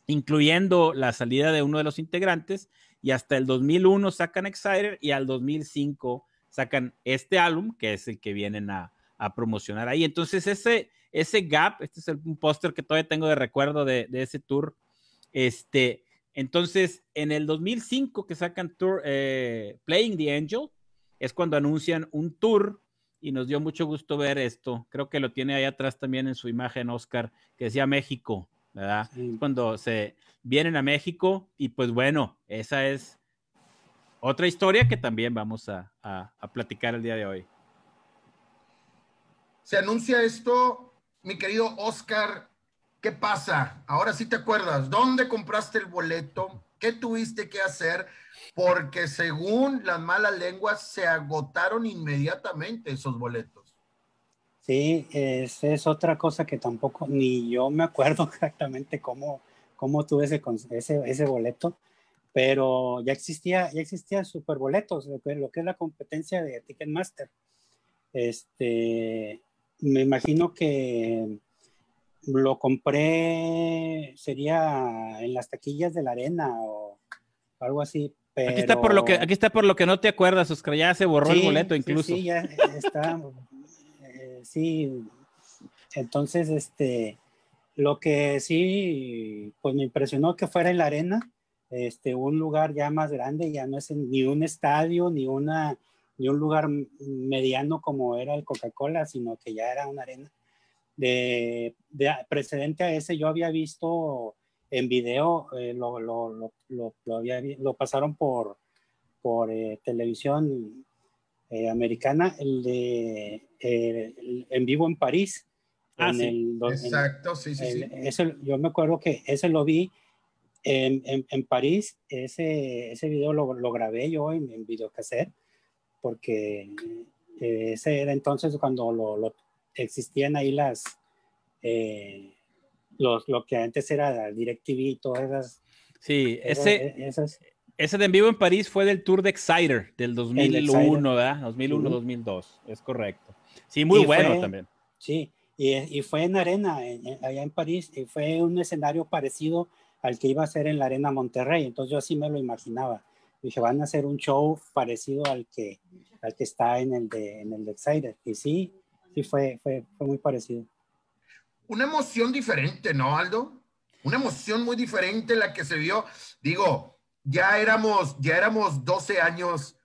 incluyendo la salida de uno de los integrantes y hasta el 2001 sacan Exciter y al 2005 sacan este álbum, que es el que vienen a, promocionar ahí. Entonces ese, ese gap, este es el, un póster que todavía tengo de recuerdo de, de ese tour, este, entonces, en el 2005 que sacan tour, eh, Playing the Angel, es cuando anuncian un tour y nos dio mucho gusto ver esto. Creo que lo tiene ahí atrás también en su imagen, Oscar, que decía México, ¿verdad? Cuando se vienen a México y pues bueno, esa es otra historia que también vamos a, a platicar el día de hoy. Se anuncia esto, mi querido Oscar, ¿Qué pasa? Ahora sí te acuerdas, ¿dónde compraste el boleto? ¿Qué tuviste que hacer? Porque según las malas lenguas se agotaron inmediatamente esos boletos. Sí, es, es otra cosa que tampoco, ni yo me acuerdo exactamente cómo, cómo tuve ese, ese, ese boleto, pero ya existía, ya existían superboletos, lo que, lo que es la competencia de Ticketmaster. Este, me imagino que lo compré, sería en las taquillas de la arena o algo así. Pero... Aquí, está por lo que, aquí está por lo que no te acuerdas, Oscar, ya se borró el boleto incluso. Sí, ya está. Eh, sí, entonces, este, lo que sí, pues me impresionó que fuera en la arena, este, un lugar ya más grande, ya no es ni un estadio, ni una, de un lugar mediano como era el Coca-Cola, sino que ya era una arena. De, de, precedente a ese, yo había visto en video, eh, lo, lo, lo, lo, había, lo, pasaron por, por eh, televisión eh, americana, el de el, en vivo en París. Ah, en sí. El, Exacto, sí, sí, sí. Ese, yo me acuerdo que ese lo vi en, en, en París, ese, ese video lo, lo grabé yo en, en videocassette porque eh, ese era entonces cuando lo, lo existían ahí las, eh, los, lo que antes era DirecTV y todas esas. Sí, ese, esas, ese de en vivo en París fue del Tour de Exciter del 2001, ¿verdad? 2001, uh -huh. 2002, es correcto. Sí, muy y bueno fue, también. Sí, y, y, fue en Arena, en, allá en París, y fue un escenario parecido al que iba a ser en la Arena Monterrey, entonces yo así me lo imaginaba dije, van a hacer un show parecido al que, al que está en el de, en el de Excited. Y sí, sí fue, fue, fue muy parecido. Una emoción diferente, ¿no, Aldo? Una emoción muy diferente la que se vio. Digo, ya éramos, ya éramos 12 años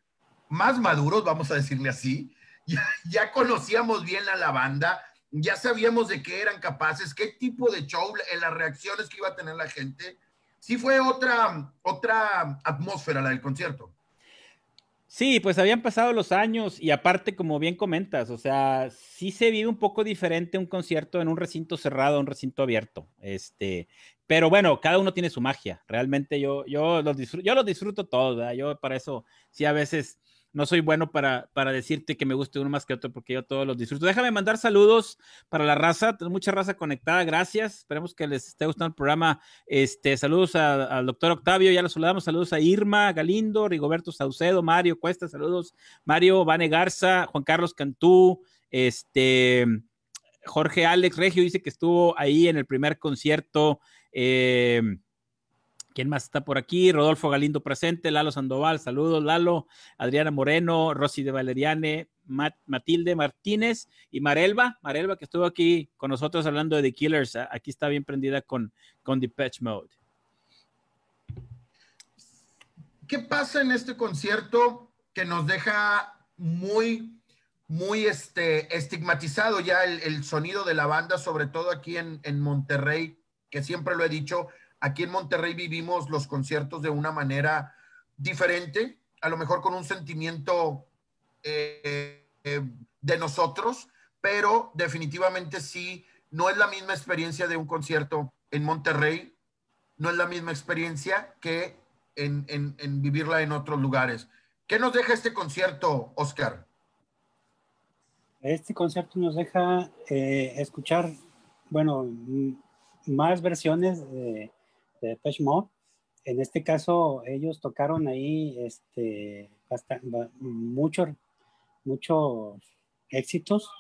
más maduros, vamos a decirle así. Ya, ya conocíamos bien a la banda, ya sabíamos de qué eran capaces, qué tipo de show, en las reacciones que iba a tener la gente sí fue otra, otra atmósfera la del concierto. Sí, pues habían pasado los años y aparte, como bien comentas, o sea, sí se vive un poco diferente un concierto en un recinto cerrado, un recinto abierto. Este, pero bueno, cada uno tiene su magia. Realmente yo, yo los disfruto, yo los disfruto todos. Yo para eso sí a veces no soy bueno para, para decirte que me guste uno más que otro porque yo todos los disfruto. Déjame mandar saludos para la raza, mucha raza conectada, gracias. Esperemos que les esté gustando el programa. Este, saludos al doctor Octavio, ya lo saludamos. Saludos a Irma Galindo, Rigoberto Saucedo, Mario Cuesta, saludos. Mario Vane Garza, Juan Carlos Cantú, este, Jorge Alex Regio dice que estuvo ahí en el primer concierto. Eh, ¿Quién más está por aquí? Rodolfo Galindo presente, Lalo Sandoval, saludos, Lalo, Adriana Moreno, Rosy de Valeriane, Mat Matilde Martínez y Marelva, Marelva que estuvo aquí con nosotros hablando de The Killers, aquí está bien prendida con, con Depeche Mode. ¿Qué pasa en este concierto que nos deja muy, muy este, estigmatizado ya el, el sonido de la banda, sobre todo aquí en, en Monterrey, que siempre lo he dicho, Aquí en Monterrey vivimos los conciertos de una manera diferente, a lo mejor con un sentimiento eh, de nosotros, pero definitivamente sí, no es la misma experiencia de un concierto en Monterrey, no es la misma experiencia que en vivirla en otros lugares. ¿Qué nos deja este concierto, Oscar? Este concierto nos deja eh, escuchar, bueno, más versiones de, de Depeche Mode. En este caso, ellos tocaron ahí este, muchos muchos éxitos.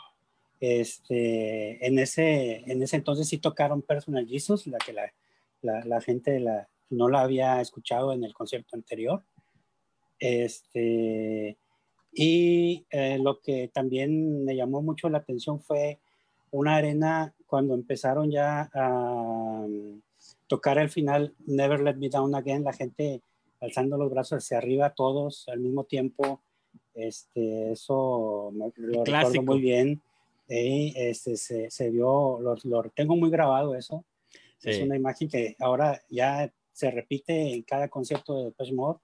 Este, en, ese, en ese entonces sí tocaron Personal Jesus, la que la, la, la gente la, no la había escuchado en el concierto anterior. Este, y eh, lo que también me llamó mucho la atención fue una arena cuando empezaron ya a, tocar al final Never Let Me Down Again, la gente alzando los brazos hacia arriba, todos al mismo tiempo. Este, eso me, lo Clásico. recuerdo muy bien. Y este, se, se vio, lo, lo, tengo muy grabado eso. Sí. Es una imagen que ahora ya se repite en cada concierto de Depeche Mode.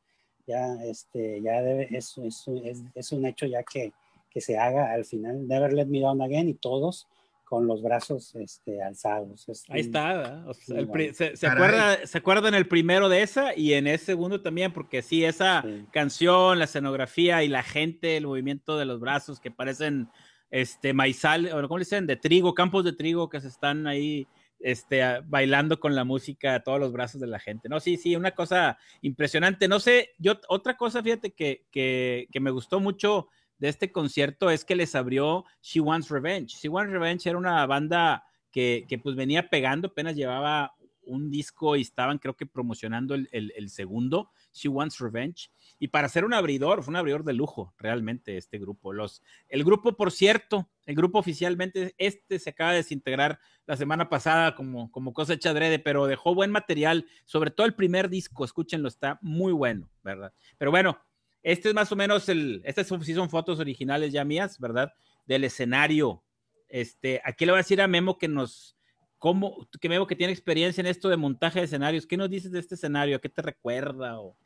Ya, este, ya debe, es, es, es, es un hecho ya que, que se haga al final. Never Let Me Down Again y todos con los brazos este, alzados. Este, Ahí está, o sea, el, se, se, acuerda, se acuerdan el primero de esa y en ese segundo también, porque sí, esa sí. canción, la escenografía y la gente, el movimiento de los brazos que parecen este, maizal, o ¿cómo dicen? De trigo, campos de trigo que se están ahí este, bailando con la música a todos los brazos de la gente. No, sí, sí, una cosa impresionante. No sé, yo, otra cosa, fíjate que, que, que me gustó mucho de este concierto es que les abrió She Wants Revenge. She Wants Revenge era una banda que, pues venía pegando, apenas llevaba un disco y estaban creo que promocionando el, segundo, She Wants Revenge. Y para ser un abridor, fue un abridor de lujo realmente este grupo. Los, el grupo, por cierto, el grupo oficialmente, este se acaba de desintegrar la semana pasada como, como cosecha adrede, pero dejó buen material, sobre todo el primer disco, escúchenlo, está muy bueno, ¿verdad? Pero bueno, este es más o menos el, estas sí son fotos originales ya mías, ¿verdad? Del escenario. Este, aquí le voy a decir a Memo que nos, ¿cómo, que Memo que tiene experiencia en esto de montaje de escenarios, ¿qué nos dices de este escenario? ¿A qué te recuerda? O...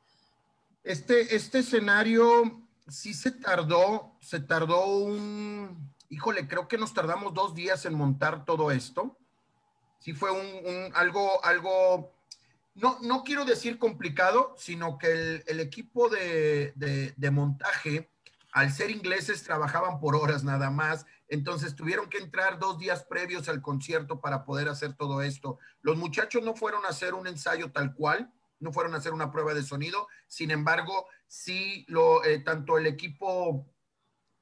Este, este escenario sí se tardó, se tardó un, híjole, creo que nos tardamos dos días en montar todo esto. Sí fue un, algo, algo, no, no quiero decir complicado, sino que el, equipo de, de, montaje, al ser ingleses, trabajaban por horas nada más. Entonces tuvieron que entrar dos días previos al concierto para poder hacer todo esto. Los muchachos no fueron a hacer un ensayo tal cual, no fueron a hacer una prueba de sonido. Sin embargo, sí, lo, eh, tanto el equipo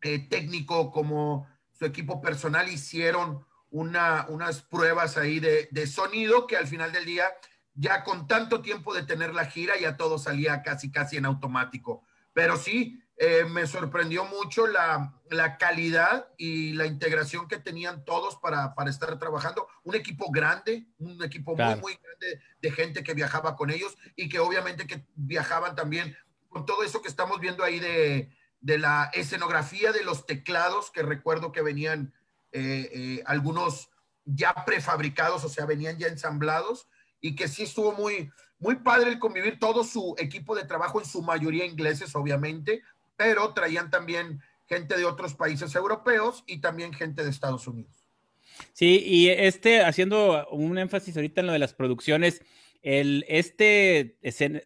eh, técnico como su equipo personal hicieron una, unas pruebas ahí de, de, sonido que al final del día, ya con tanto tiempo de tener la gira, ya todo salía casi, casi en automático. Pero sí, eh, me sorprendió mucho la, la, calidad y la integración que tenían todos para, para estar trabajando. Un equipo grande, un equipo muy, muy grande de gente que viajaba con ellos y que obviamente que viajaban también con todo eso que estamos viendo ahí de, de la escenografía de los teclados, que recuerdo que venían eh, eh, algunos ya prefabricados, o sea, venían ya ensamblados, y que sí estuvo muy, muy padre el convivir todo su equipo de trabajo, en su mayoría ingleses, obviamente, pero traían también gente de otros países europeos y también gente de Estados Unidos. Sí, y este, haciendo un énfasis ahorita en lo de las producciones, el, este,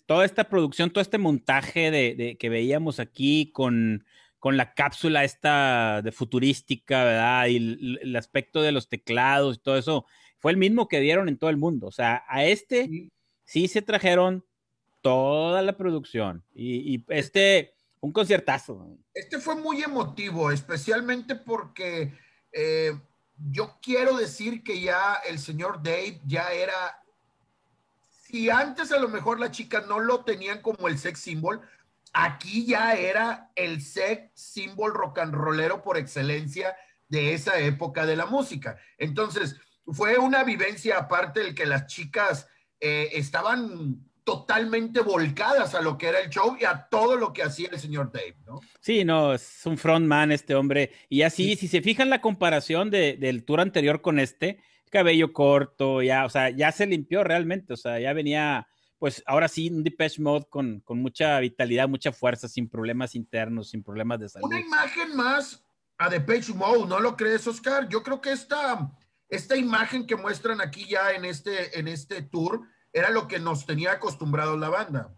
toda esta producción, todo este montaje de, que veíamos aquí con, con, la cápsula esta de futurística, ¿verdad? Y el, aspecto de los teclados y todo eso, fue el mismo que dieron en todo el mundo. O sea, a este sí se trajeron toda la producción. Y, este, un conciertazo. Este fue muy emotivo, especialmente porque eh, yo quiero decir que ya el señor Dave ya era, si antes a lo mejor las chicas no lo tenían como el sex symbol, aquí ya era el sex symbol rock and rollero por excelencia de esa época de la música. Entonces, fue una vivencia aparte del que las chicas eh, estaban totalmente volcadas a lo que era el show y a todo lo que hacía el señor Dave, ¿no? Sí, no, es un frontman este hombre. Y así, si se fijan la comparación del tour anterior con este, cabello corto, ya, o sea, ya se limpió realmente, o sea, ya venía, pues ahora sí, un Depeche Mode con, con mucha vitalidad, mucha fuerza, sin problemas internos, sin problemas de salud. Una imagen más a Depeche Mode, ¿no lo crees, Oscar? Yo creo que esta, esta imagen que muestran aquí ya en este, en este tour, era lo que nos tenía acostumbrados la banda.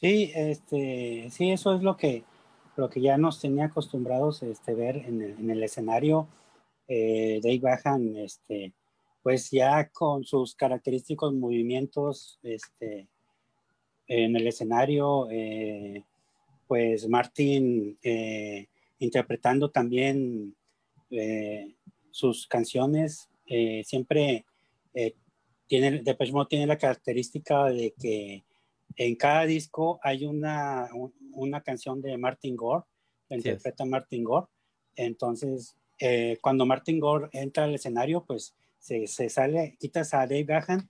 Sí, este, sí, eso es lo que, lo que ya nos tenía acostumbrados este, ver en el, en el escenario. Eh, Dave Bajan, este, pues ya con sus característicos movimientos este, en el escenario, eh, pues Martin eh, interpretando también eh, sus canciones, siempre tiene, Depeche Mode tiene la característica de que en cada disco hay una, una canción de Martin Gore, que interpreta Martin Gore. Entonces, eh, cuando Martin Gore entra al escenario, pues se, se, sale, quitas a Dave Gahan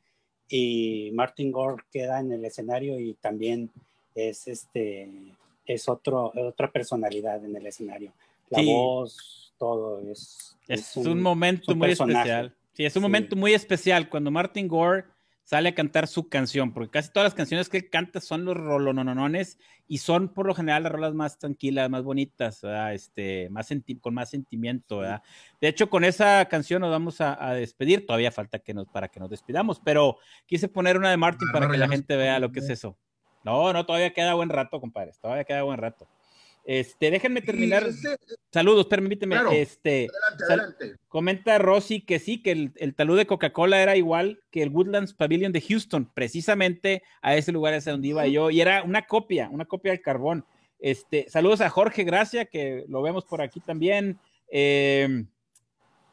y Martin Gore queda en el escenario y también es este es otro, otra personalidad en el escenario. La voz, todo es. Es, un, momento muy especial. Sí, es un momento muy especial cuando Martin Gore sale a cantar su canción, porque casi todas las canciones que él canta son los rolononones y son por lo general las rolas más tranquilas, más bonitas, este, más con más sentimiento. ¿verdad? De hecho, con esa canción nos vamos a, despedir. Todavía falta que nos, para que nos despidamos, pero quise poner una de Martin para que la gente vea lo que es eso. No, no, todavía queda buen rato, compadres. Todavía queda buen rato. Este, déjenme terminar. Saludos, permíteme. este, comenta Rosy que sí, que el, talud de Coca-Cola era igual que el Woodlands Pavilion de Houston. Precisamente a ese lugar es donde iba yo. Y era una copia, una copia del carbón. Este, saludos a Jorge Gracia, que lo vemos por aquí también. Em,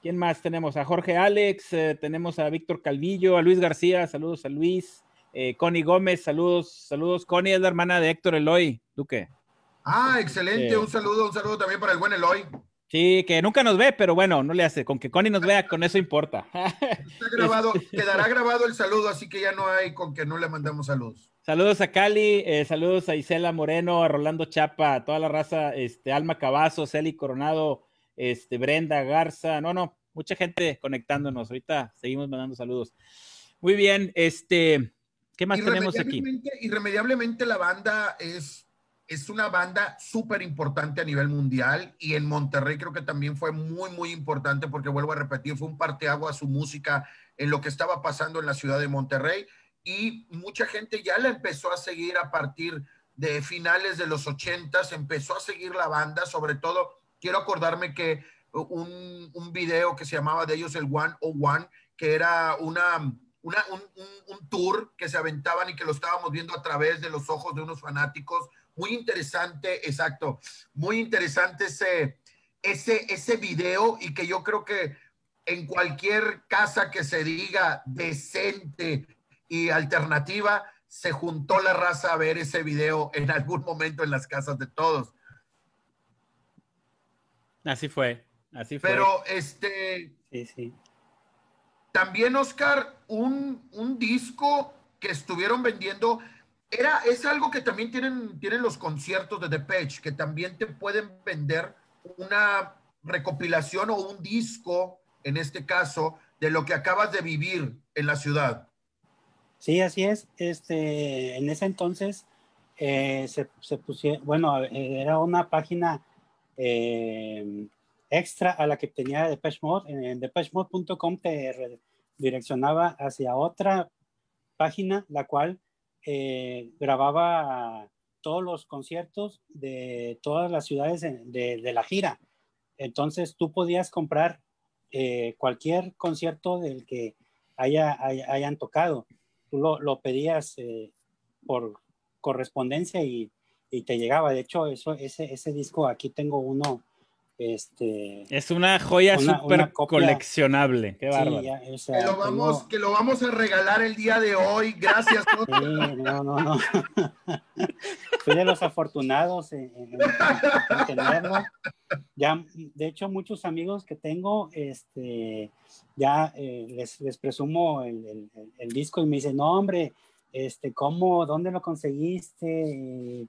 ¿Quién más tenemos? A Jorge Alex, eh, tenemos a Víctor Calvillo, a Luis García, saludos a Luis. Eh, Connie Gómez, saludos, saludos. Connie es la hermana de Héctor Eloy, Duque. Ah, excelente. Un saludo, un saludo también para el buen Eloy. Sí, que nunca nos ve, pero bueno, no le hace. Con que Connie nos vea, con eso importa. Está grabado, quedará grabado el saludo, así que ya no hay con que no le mandamos saludos. Saludos a Cali, eh, saludos a Isela Moreno, a Rolando Chapa, a toda la raza, este, Alma Cavazos, Eli Coronado, este, Brenda Garza, no, no, mucha gente conectándonos. Ahorita seguimos mandando saludos. Muy bien, este, ¿qué más tenemos aquí? Irremediablemente la banda es, es una banda súper importante a nivel mundial y en Monterrey creo que también fue muy, muy importante porque vuelvo a repetir, fue un parteagua su música en lo que estaba pasando en la ciudad de Monterrey y mucha gente ya la empezó a seguir a partir de finales de los ochentas, empezó a seguir la banda, sobre todo quiero acordarme que un, un video que se llamaba de ellos el One o One, que era una un, un, tour que se aventaban y que lo estábamos viendo a través de los ojos de unos fanáticos. Muy interesante, exacto, muy interesante ese, ese, ese video y que yo creo que en cualquier casa que se diga decente y alternativa, se juntó la raza a ver ese video en algún momento en las casas de todos. Así fue, así fue. Pero este. Sí, sí. También, Oscar, un, un disco que estuvieron vendiendo. Era, es algo que también tienen, tienen los conciertos de Depeche, que también te pueden vender una recopilación o un disco, en este caso, de lo que acabas de vivir en la ciudad. Sí, así es. Este, en ese entonces eh, se, se pusieron, bueno, era una página eh, extra a la que tenía Depeche Mode. En depechemode.com te direccionaba hacia otra página, la cual eh, grababa todos los conciertos de todas las ciudades de, la gira. Entonces tú podías comprar eh, cualquier concierto del que haya, hayan tocado. Tú lo, lo pedías por correspondencia y te llegaba. De hecho, ese disco, aquí tengo uno. Este, es una joya súper coleccionable. Qué bárbaro. que, lo vamos, que lo vamos a regalar el día de hoy. Gracias. Sí, no, no, no. Soy de los afortunados en, tenerlo. Ya, de hecho, muchos amigos que tengo, este, ya eh, les, les, presumo el, el, el, disco y me dicen, no, hombre, este, ¿cómo? ¿Dónde lo conseguiste?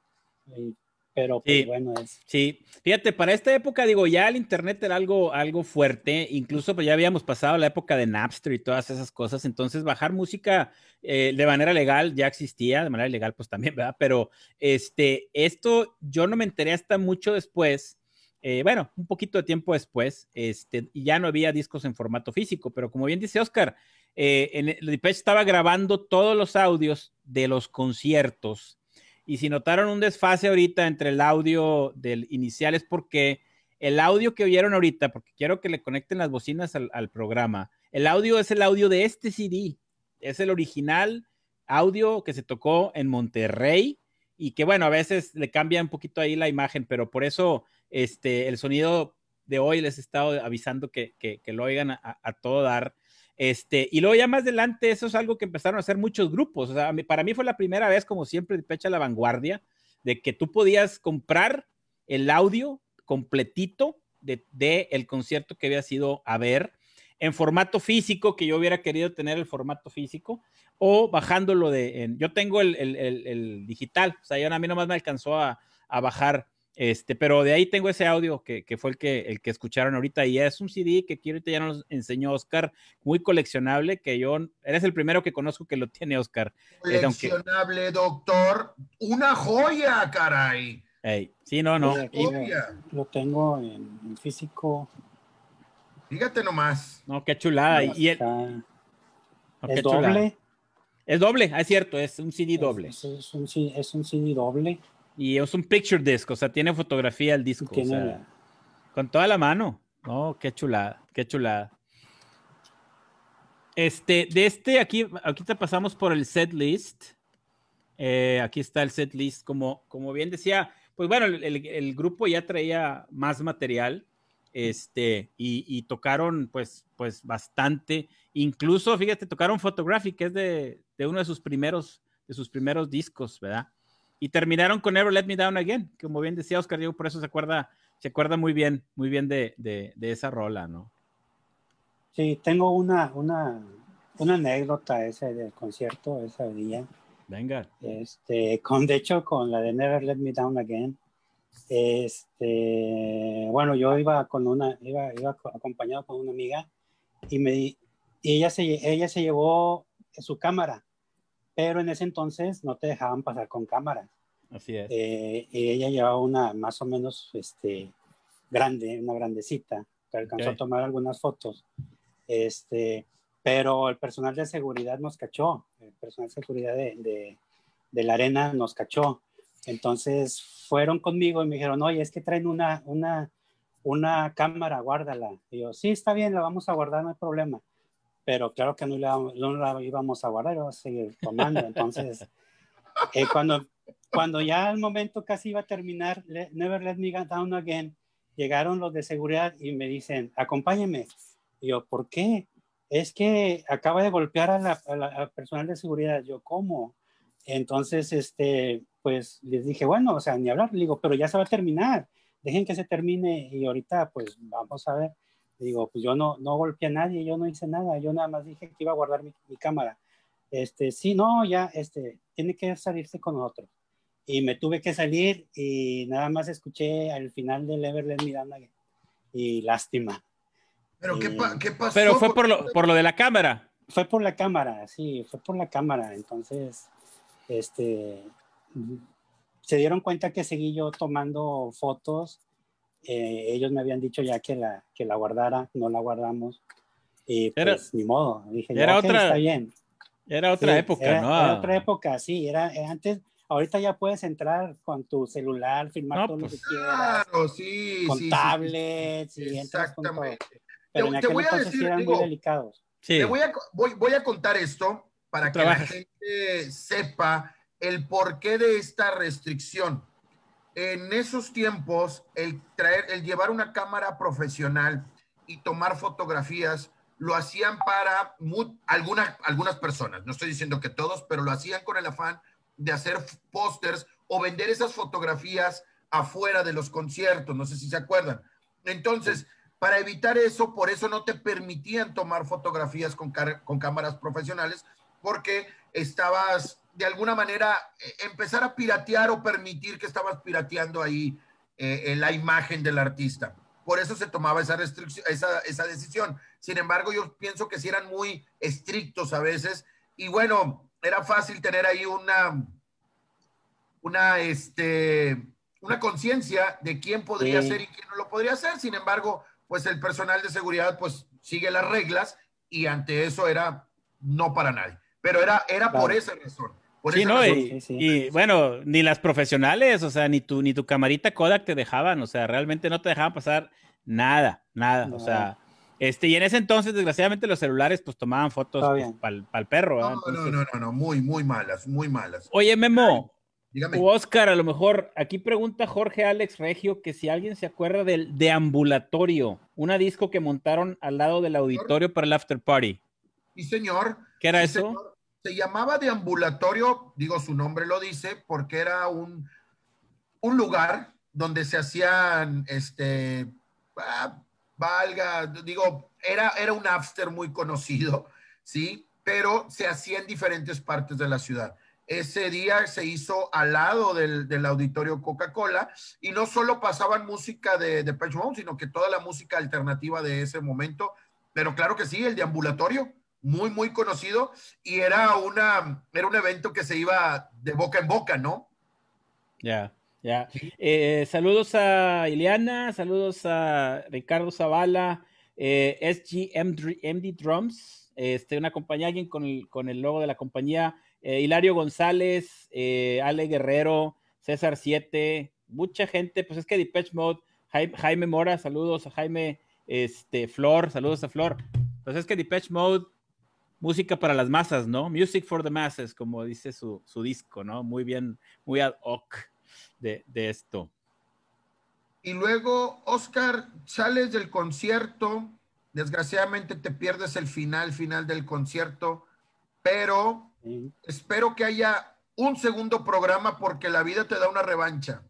Pero pues, bueno es. Sí, fíjate, para esta época, digo, ya el internet era algo, algo fuerte, incluso pues ya habíamos pasado la época de Napster y todas esas cosas, entonces bajar música eh, de manera legal ya existía, de manera ilegal pues también, ¿verdad? Pero este, esto yo no me enteré hasta mucho después, eh, bueno, un poquito de tiempo después, este, ya no había discos en formato físico, pero como bien dice Oscar, eh, en el estaba grabando todos los audios de los conciertos y si notaron un desfase ahorita entre el audio del inicial es porque el audio que oyeron ahorita, porque quiero que le conecten las bocinas al, programa, el audio es el audio de este CD, es el original audio que se tocó en Monterrey y que bueno, a veces le cambia un poquito ahí la imagen, pero por eso este, el sonido de hoy les he estado avisando que, que, lo oigan a, a todo dar. Este, y luego ya más adelante, eso es algo que empezaron a hacer muchos grupos. Para mí fue la primera vez, como siempre, de Pecha la vanguardia, de que tú podías comprar el audio completito de, de, el concierto que había sido a ver en formato físico, que yo hubiera querido tener el formato físico, o bajándolo de, en, yo tengo el, el, el, digital, o sea, yo, a mí nomás me alcanzó a, a bajar este, pero de ahí tengo ese audio que, que, fue el que, el que escucharon ahorita y es un CD que quiero ya nos enseñó Oscar, muy coleccionable, que yo, eres el primero que conozco que lo tiene Oscar. Coleccionable, doctor, una joya, caray. sí, no, no. Lo, tengo en, físico. Fíjate nomás. No, qué chulada. y es doble. Es doble, ah, es cierto, es un CD doble. Es, es, un, es un CD doble. Y es un picture disc, o sea, tiene fotografía el disco. O sea, con toda la mano. Oh, qué chulada, qué chulada. Este, de este, aquí, aquí te pasamos por el set list. Eh, aquí está el set list, como, como bien decía, pues bueno, el, el, grupo ya traía más material, este, y, y, tocaron pues, pues bastante. Incluso, fíjate, tocaron Photographic, que es de, de uno de sus primeros, de sus primeros discos, ¿verdad? Y terminaron con Never Let Me Down Again, como bien decía Oscar Diego, por eso se acuerda se acuerda muy bien, muy bien de, de, de esa rola, ¿no? Sí, tengo una, una, una anécdota ese del concierto ese día. Venga. Este, con, de hecho, con la de Never Let Me Down Again. Este, bueno, yo iba con una, iba, iba acompañado con una amiga y me y ella se, ella se llevó su cámara, pero en ese entonces no te dejaban pasar con cámara. Así es. Eh, y ella llevaba una más o menos este, grande, una grandecita, que alcanzó Ok. a tomar algunas fotos. Este, pero el personal de seguridad nos cachó, el personal de seguridad de, de, de la arena nos cachó. Entonces fueron conmigo y me dijeron, oye, es que traen una, una, una cámara, guárdala. Y yo, sí, está bien, la vamos a guardar, no hay problema. Pero claro que no la, no la íbamos a guardar, íbamos a seguir tomando. Entonces, eh, cuando, cuando ya el momento casi iba a terminar, Never Let Me Down Again, llegaron los de seguridad y me dicen, acompáñeme. Y yo, ¿por qué? Es que acaba de golpear a la, a la- al personal de seguridad. Yo, ¿cómo? Entonces, este, pues les dije, bueno, o sea, ni hablar. Le digo, pero ya se va a terminar. Dejen que se termine y ahorita, pues vamos a ver. Digo, pues yo no, no golpeé a nadie, yo no hice nada. Yo nada más dije que iba a guardar mi, mi cámara. Este, sí, no, ya, este, tiene que salirse con nosotros. Y me tuve que salir y nada más escuché al final del Everland Miranda y lástima. Pero ¿qué, pa- qué pasó? Pero fue por lo, por lo de la cámara. Fue por la cámara, sí, fue por la cámara. Entonces, este, se dieron cuenta que seguí yo tomando fotos. Eh, ellos me habían dicho ya que la, que la guardara, no la guardamos. Y pues Era- ni modo. Dije, era ya, otra- está bien. Era otra Sí, época, era, ¿no? Era otra época, sí. Era, era antes, ahorita ya puedes entrar con tu celular, filmar No, todo pues, lo que quieras, Claro, sí, con sí, sí, tablets y entras con todo. Exactamente. Pero Te- en te aquel voy a entonces decir, sí eran digo, muy delicados. Sí. Te voy a, voy, voy a contar esto para que trabajas. la gente sepa el porqué de esta restricción. En esos tiempos, el traer, el llevar una cámara profesional y tomar fotografías lo hacían para mu- algunas, algunas personas. No estoy diciendo que todos, pero lo hacían con el afán de hacer pósters o vender esas fotografías afuera de los conciertos. No sé si se acuerdan. Entonces, para evitar eso, por eso no te permitían tomar fotografías con, con cámaras profesionales, porque estabas de alguna manera eh, empezar a piratear o permitir que estabas pirateando ahí eh, la imagen del artista. Por eso se tomaba esa restricción, esa, esa decisión. Sin embargo, yo pienso que sí eran muy estrictos a veces. Y bueno, era fácil tener ahí una, una, este, una conciencia de quién podría Sí. hacer y quién no lo podría hacer. Sin embargo, pues el personal de seguridad pues sigue las reglas y ante eso era no para nadie. Pero era, era por esa razón. Por Sí, ¿no? Y, Sí, sí. y, bueno, ni las profesionales, o sea, ni tu, ni tu camarita Kodak te dejaban, o sea, realmente no te dejaban pasar nada, nada, o sea, este, y en ese entonces, desgraciadamente, los celulares pues tomaban fotos Todavía. para el perro. No, no, Entonces- no, no, no, muy, muy malas, muy malas. Oye, Memo, Dígame. Oscar, a lo mejor, aquí pregunta Jorge Alex Regio que si alguien se acuerda del deambulatorio, una disco que montaron al lado del auditorio para el after party. Sí, señor. ¿Qué era Sí, eso? señor. Se llamaba deambulatorio, digo, su nombre lo dice, porque era un, un lugar donde se hacían, este, ah, valga, digo, era, era un after muy conocido, ¿sí? Pero se hacía en diferentes partes de la ciudad. Ese día se hizo al lado del, del auditorio Coca-Cola y no solo pasaban música de, de Mode, sino que toda la música alternativa de ese momento. Pero claro que sí, el deambulatorio, muy, muy conocido y era, una, era un evento que se iba de boca en boca, ¿no? Ya, ya. Eh, saludos a Ileana, saludos a Ricardo Zavala, eh, SG MD Drums, este, una compañía, alguien con el, con el logo de la compañía, eh, Hilario González, eh, Ale Guerrero, César 7, mucha gente, pues es que Depeche Mode, Jaime, Jaime Mora, saludos a Jaime este, Flor, saludos a Flor. Pues es que Depeche Mode, música para las masas, ¿no? Music for the masses, como dice su, su disco, ¿no? Muy bien, muy ad hoc de, de esto. Y luego, Oscar, sales del concierto, desgraciadamente te pierdes el final, final del concierto, pero Sí. espero que haya un segundo programa porque la vida te da una revancha.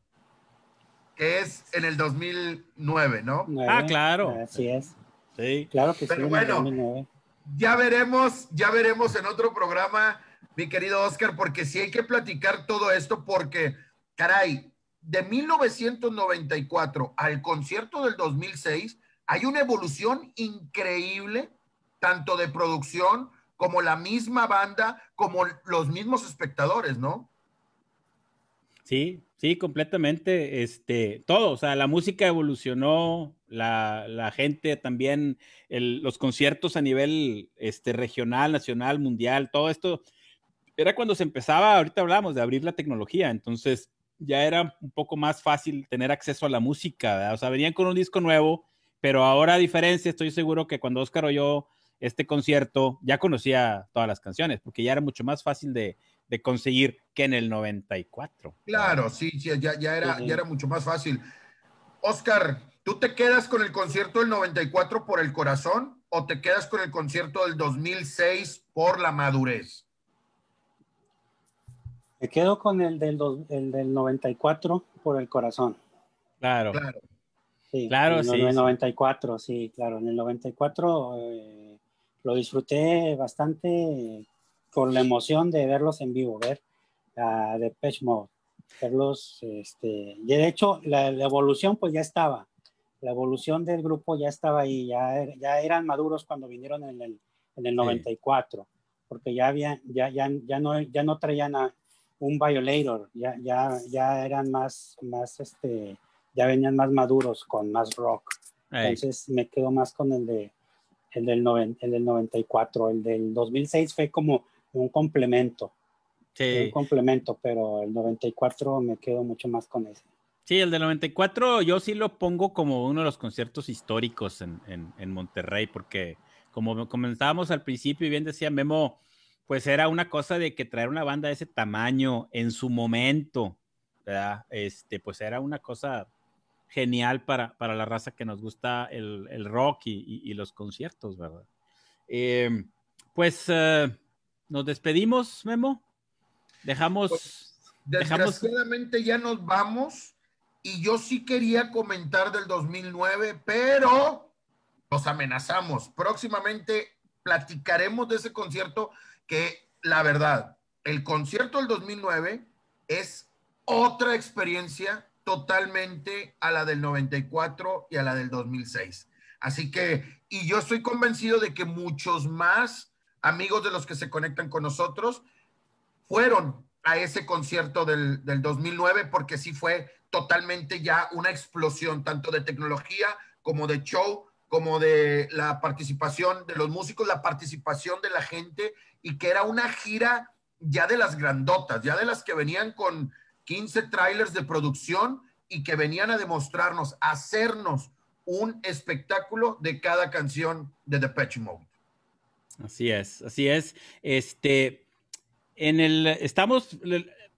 que es en el 2009, ¿no? ah, claro. Así es. Sí. Claro que Pero sí. bueno, 2009. Ya veremos, ya veremos en otro programa, mi querido Oscar, porque sí hay que platicar todo esto, porque, caray, de 1994 al concierto del 2006, hay una evolución increíble, tanto de producción como la misma banda, como los mismos espectadores, ¿no? Sí, sí, completamente. Este, todo, o sea, la música evolucionó, la, la gente también, el, los conciertos a nivel este, regional, nacional, mundial, todo esto. Era cuando se empezaba, ahorita hablamos de abrir la tecnología, entonces ya era un poco más fácil tener acceso a la música, ¿verdad? o sea, venían con un disco nuevo, pero ahora a diferencia, estoy seguro que cuando Oscar oyó este concierto, ya conocía todas las canciones, porque ya era mucho más fácil de, de conseguir que en el 94. Claro, sí, sí ya, ya, era, ya era mucho más fácil. Oscar, ¿tú te quedas con el concierto del 94 por el corazón o te quedas con el concierto del 2006 por la madurez? Me quedo con el del, dos- el del 94 por el corazón. Claro. Claro. Sí, Claro, en sí, el sí. 94, sí, claro. En el 94 eh, lo disfruté bastante con la emoción de verlos en vivo, ver a Depeche Mode, verlos, este, y de hecho la, la evolución pues ya estaba, la evolución del grupo ya estaba ahí, ya, er- ya eran maduros cuando vinieron en el, en el 94, porque ya había, ya, ya, ya no, ya no traían a un Violator, ya, ya, ya eran más, más, este, ya venían más maduros con más rock. Entonces me quedo más con el de el del, noven- el del 94. El del 2006 fue como un complemento, sí. un complemento, pero el 94 me quedo mucho más con ese. Sí, el del 94 yo sí lo pongo como uno de los conciertos históricos en, en- en Monterrey, porque como comentábamos al principio y bien decía Memo, pues era una cosa de que traer una banda de ese tamaño en su momento, ¿verdad? Este, pues era una cosa genial para, para la raza que nos gusta el, el rock y, y- y los conciertos, ¿verdad? Eh, pues eh, nos despedimos, Memo. Dejamos... Dejamos- Desgraciadamente ya nos vamos y yo sí quería comentar del 2009, pero los amenazamos. Próximamente platicaremos de ese concierto que la verdad, el concierto del 2009 es otra experiencia totalmente a la del 94 y a la del 2006. Así que, y yo estoy convencido de que muchos más amigos de los que se conectan con nosotros fueron a ese concierto del, del 2009 porque sí fue totalmente ya una explosión, tanto de tecnología como de show, como de la participación de los músicos, la participación de la gente y que era una gira ya de las grandotas, ya de las que venían con 15 trailers de producción y que venían a demostrarnos, a hacernos un espectáculo de cada canción de Depeche Mode. Así es, así es. Este, en el, estamos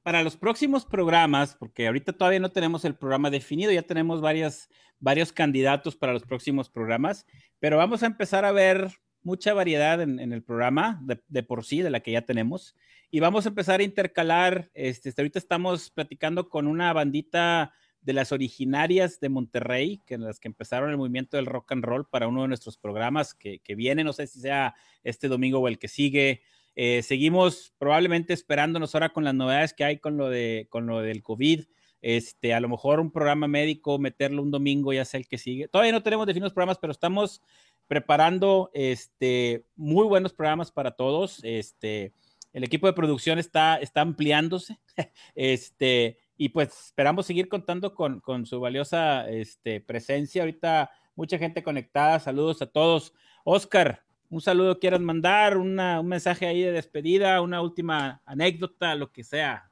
para los próximos programas, porque ahorita todavía no tenemos el programa definido, ya tenemos varias, varios candidatos para los próximos programas, pero vamos a empezar a ver mucha variedad en, en el programa de, por sí, de la que ya tenemos, y vamos a empezar a intercalar, este, hasta ahorita estamos platicando con una bandita de las originarias de Monterrey, que las que empezaron el movimiento del rock and roll para uno de nuestros programas que, que viene, no sé si sea este domingo o el que sigue. Eh, seguimos probablemente esperándonos ahora con las novedades que hay con lo, de, con lo del COVID. Este, a lo mejor un programa médico, meterlo un domingo, ya sea el que sigue. Todavía no tenemos definidos programas, pero estamos preparando este, muy buenos programas para todos. Este, el equipo de producción está, está ampliándose. Este, y pues esperamos seguir contando con, con su valiosa este, presencia. Ahorita mucha gente conectada. Saludos a todos. Oscar, un saludo quieras mandar, una, un mensaje ahí de despedida, una última anécdota, lo que sea.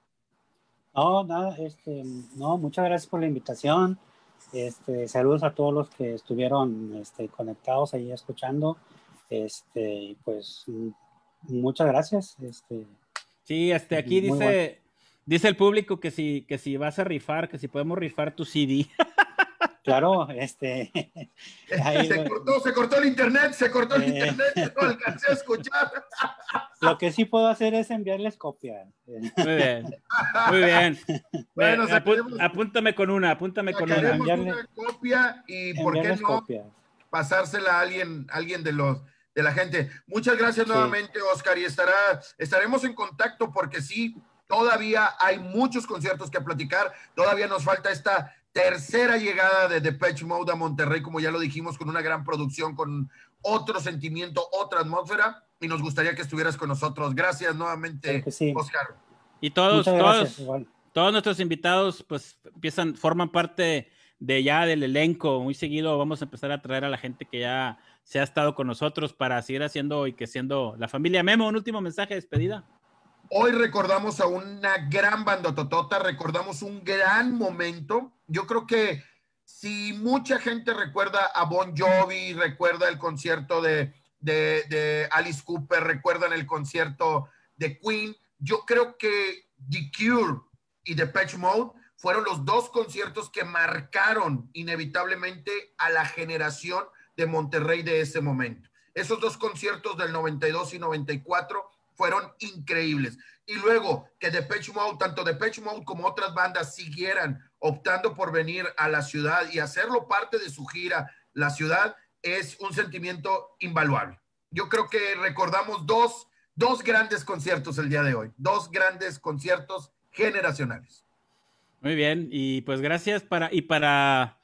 No, nada, este, no, muchas gracias por la invitación. Este, saludos a todos los que estuvieron este, conectados ahí escuchando. Este, pues muchas gracias. Este, Sí, este, aquí dice, dice el público que si, que si vas a rifar, que si podemos rifar tu CD. Claro, este. ahí- Se cortó, se cortó el internet, se cortó el Eh. internet, no alcancé a escuchar. lo que sí puedo hacer es enviarles copia. Muy bien. Muy bien. Bueno, apúntame con una, apúntame con una. Enviarle- una copia y por qué no pasársela a alguien, alguien de los de la gente. Muchas gracias Sí. nuevamente, Oscar, y estará, estaremos en contacto porque sí, todavía hay muchos conciertos que platicar, todavía nos falta esta tercera llegada de Depeche Mode a Monterrey, como ya lo dijimos, con una gran producción, con otro sentimiento, otra atmósfera, y nos gustaría que estuvieras con nosotros. Gracias nuevamente, sí. Oscar. Y todos, gracias. todos, igual. todos nuestros invitados, pues empiezan, forman parte de ya del elenco. Muy seguido vamos a empezar a traer a la gente que ya se ha estado con nosotros para seguir haciendo y que siendo la familia Memo. Un último mensaje de despedida. Hoy recordamos a una gran banda totota, recordamos un gran momento. Yo creo que si mucha gente recuerda a Bon Jovi, recuerda el concierto de, de, Alice Cooper, recuerdan el concierto de Queen, yo creo que The Cure y Depeche Mode fueron los dos conciertos que marcaron inevitablemente a la generación de Monterrey de ese momento. Esos dos conciertos del 92 y 94 fueron increíbles. Y luego que Depeche Mode, tanto Depeche Mode como otras bandas siguieran optando por venir a la ciudad y hacerlo parte de su gira, la ciudad, es un sentimiento invaluable. Yo creo que recordamos dos, dos grandes conciertos el día de hoy, dos grandes conciertos generacionales. Muy bien, y pues gracias para, y para,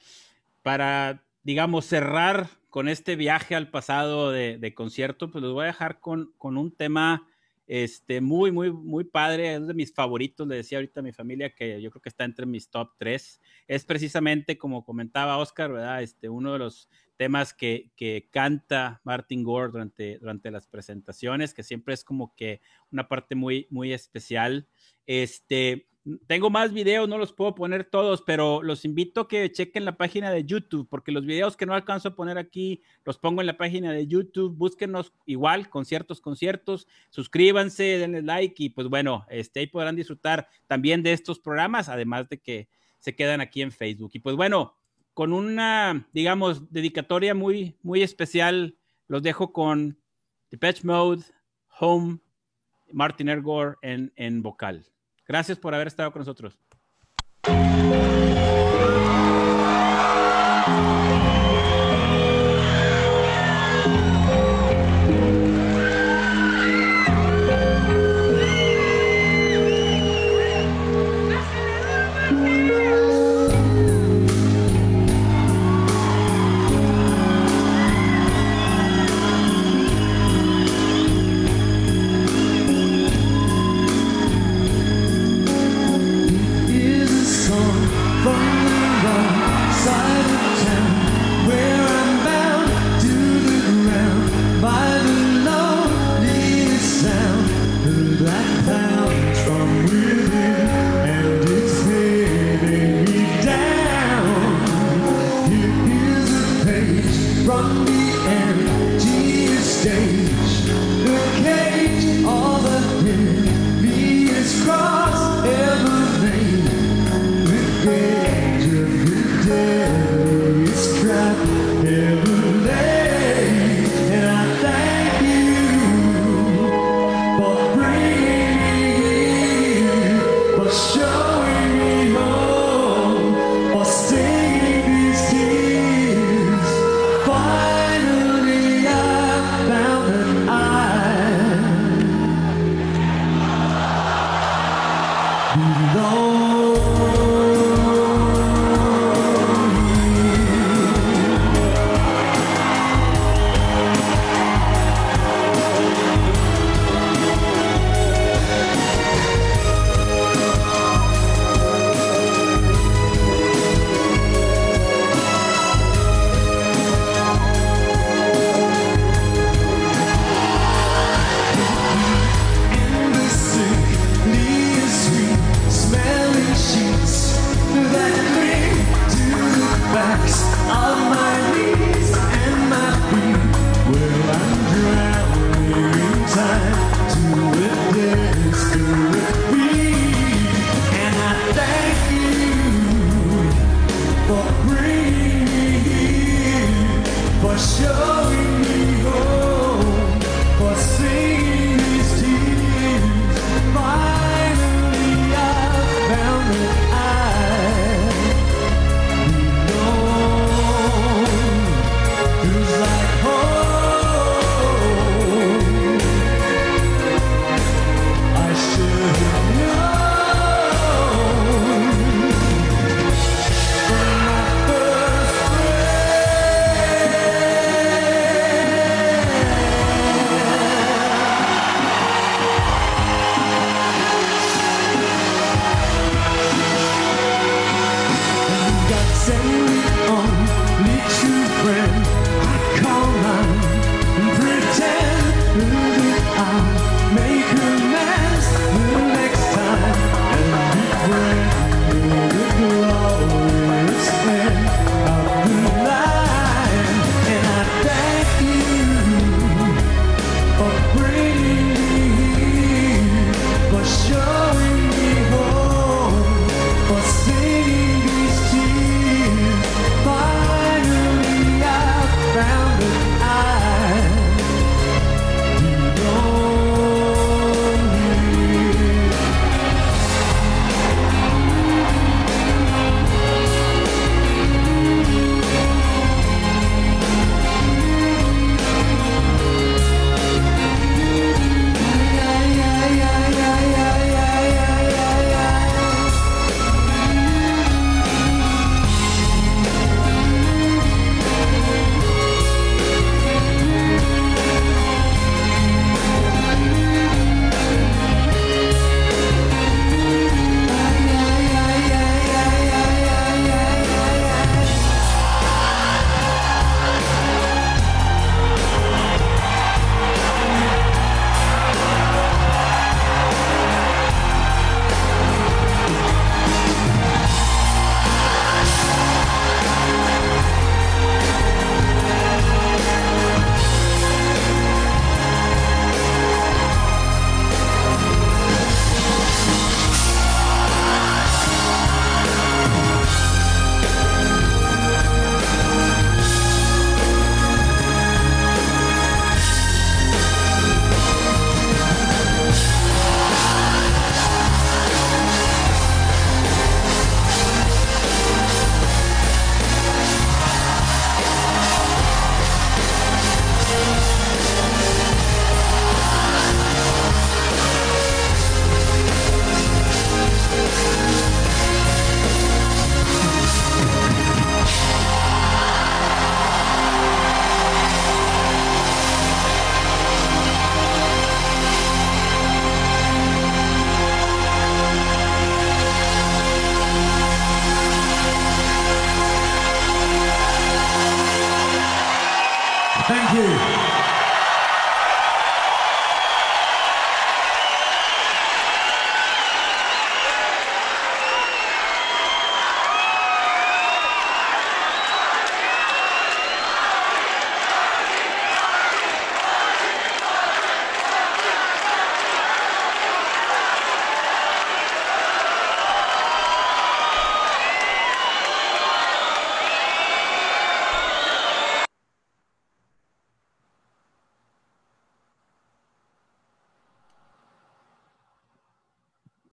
para, digamos, cerrar con este viaje al pasado de, de concierto, pues los voy a dejar con, con un tema este, muy, muy, muy padre, es de mis favoritos, le decía ahorita a mi familia que yo creo que está entre mis top tres, es precisamente como comentaba Oscar, ¿verdad? Este, uno de los temas que, que canta Martin Gore durante, durante las presentaciones, que siempre es como que una parte muy, muy especial. Este, tengo más videos, no los puedo poner todos, pero los invito a que chequen la página de YouTube, porque los videos que no alcanzo a poner aquí los pongo en la página de YouTube. Búsquenos igual, conciertos, conciertos, suscríbanse, denle like y pues bueno, este, ahí podrán disfrutar también de estos programas, además de que se quedan aquí en Facebook. Y pues bueno, con una, digamos, dedicatoria muy, muy especial, los dejo con Depeche Mode, Home, Martin Ergor en, en vocal. Gracias por haber estado con nosotros.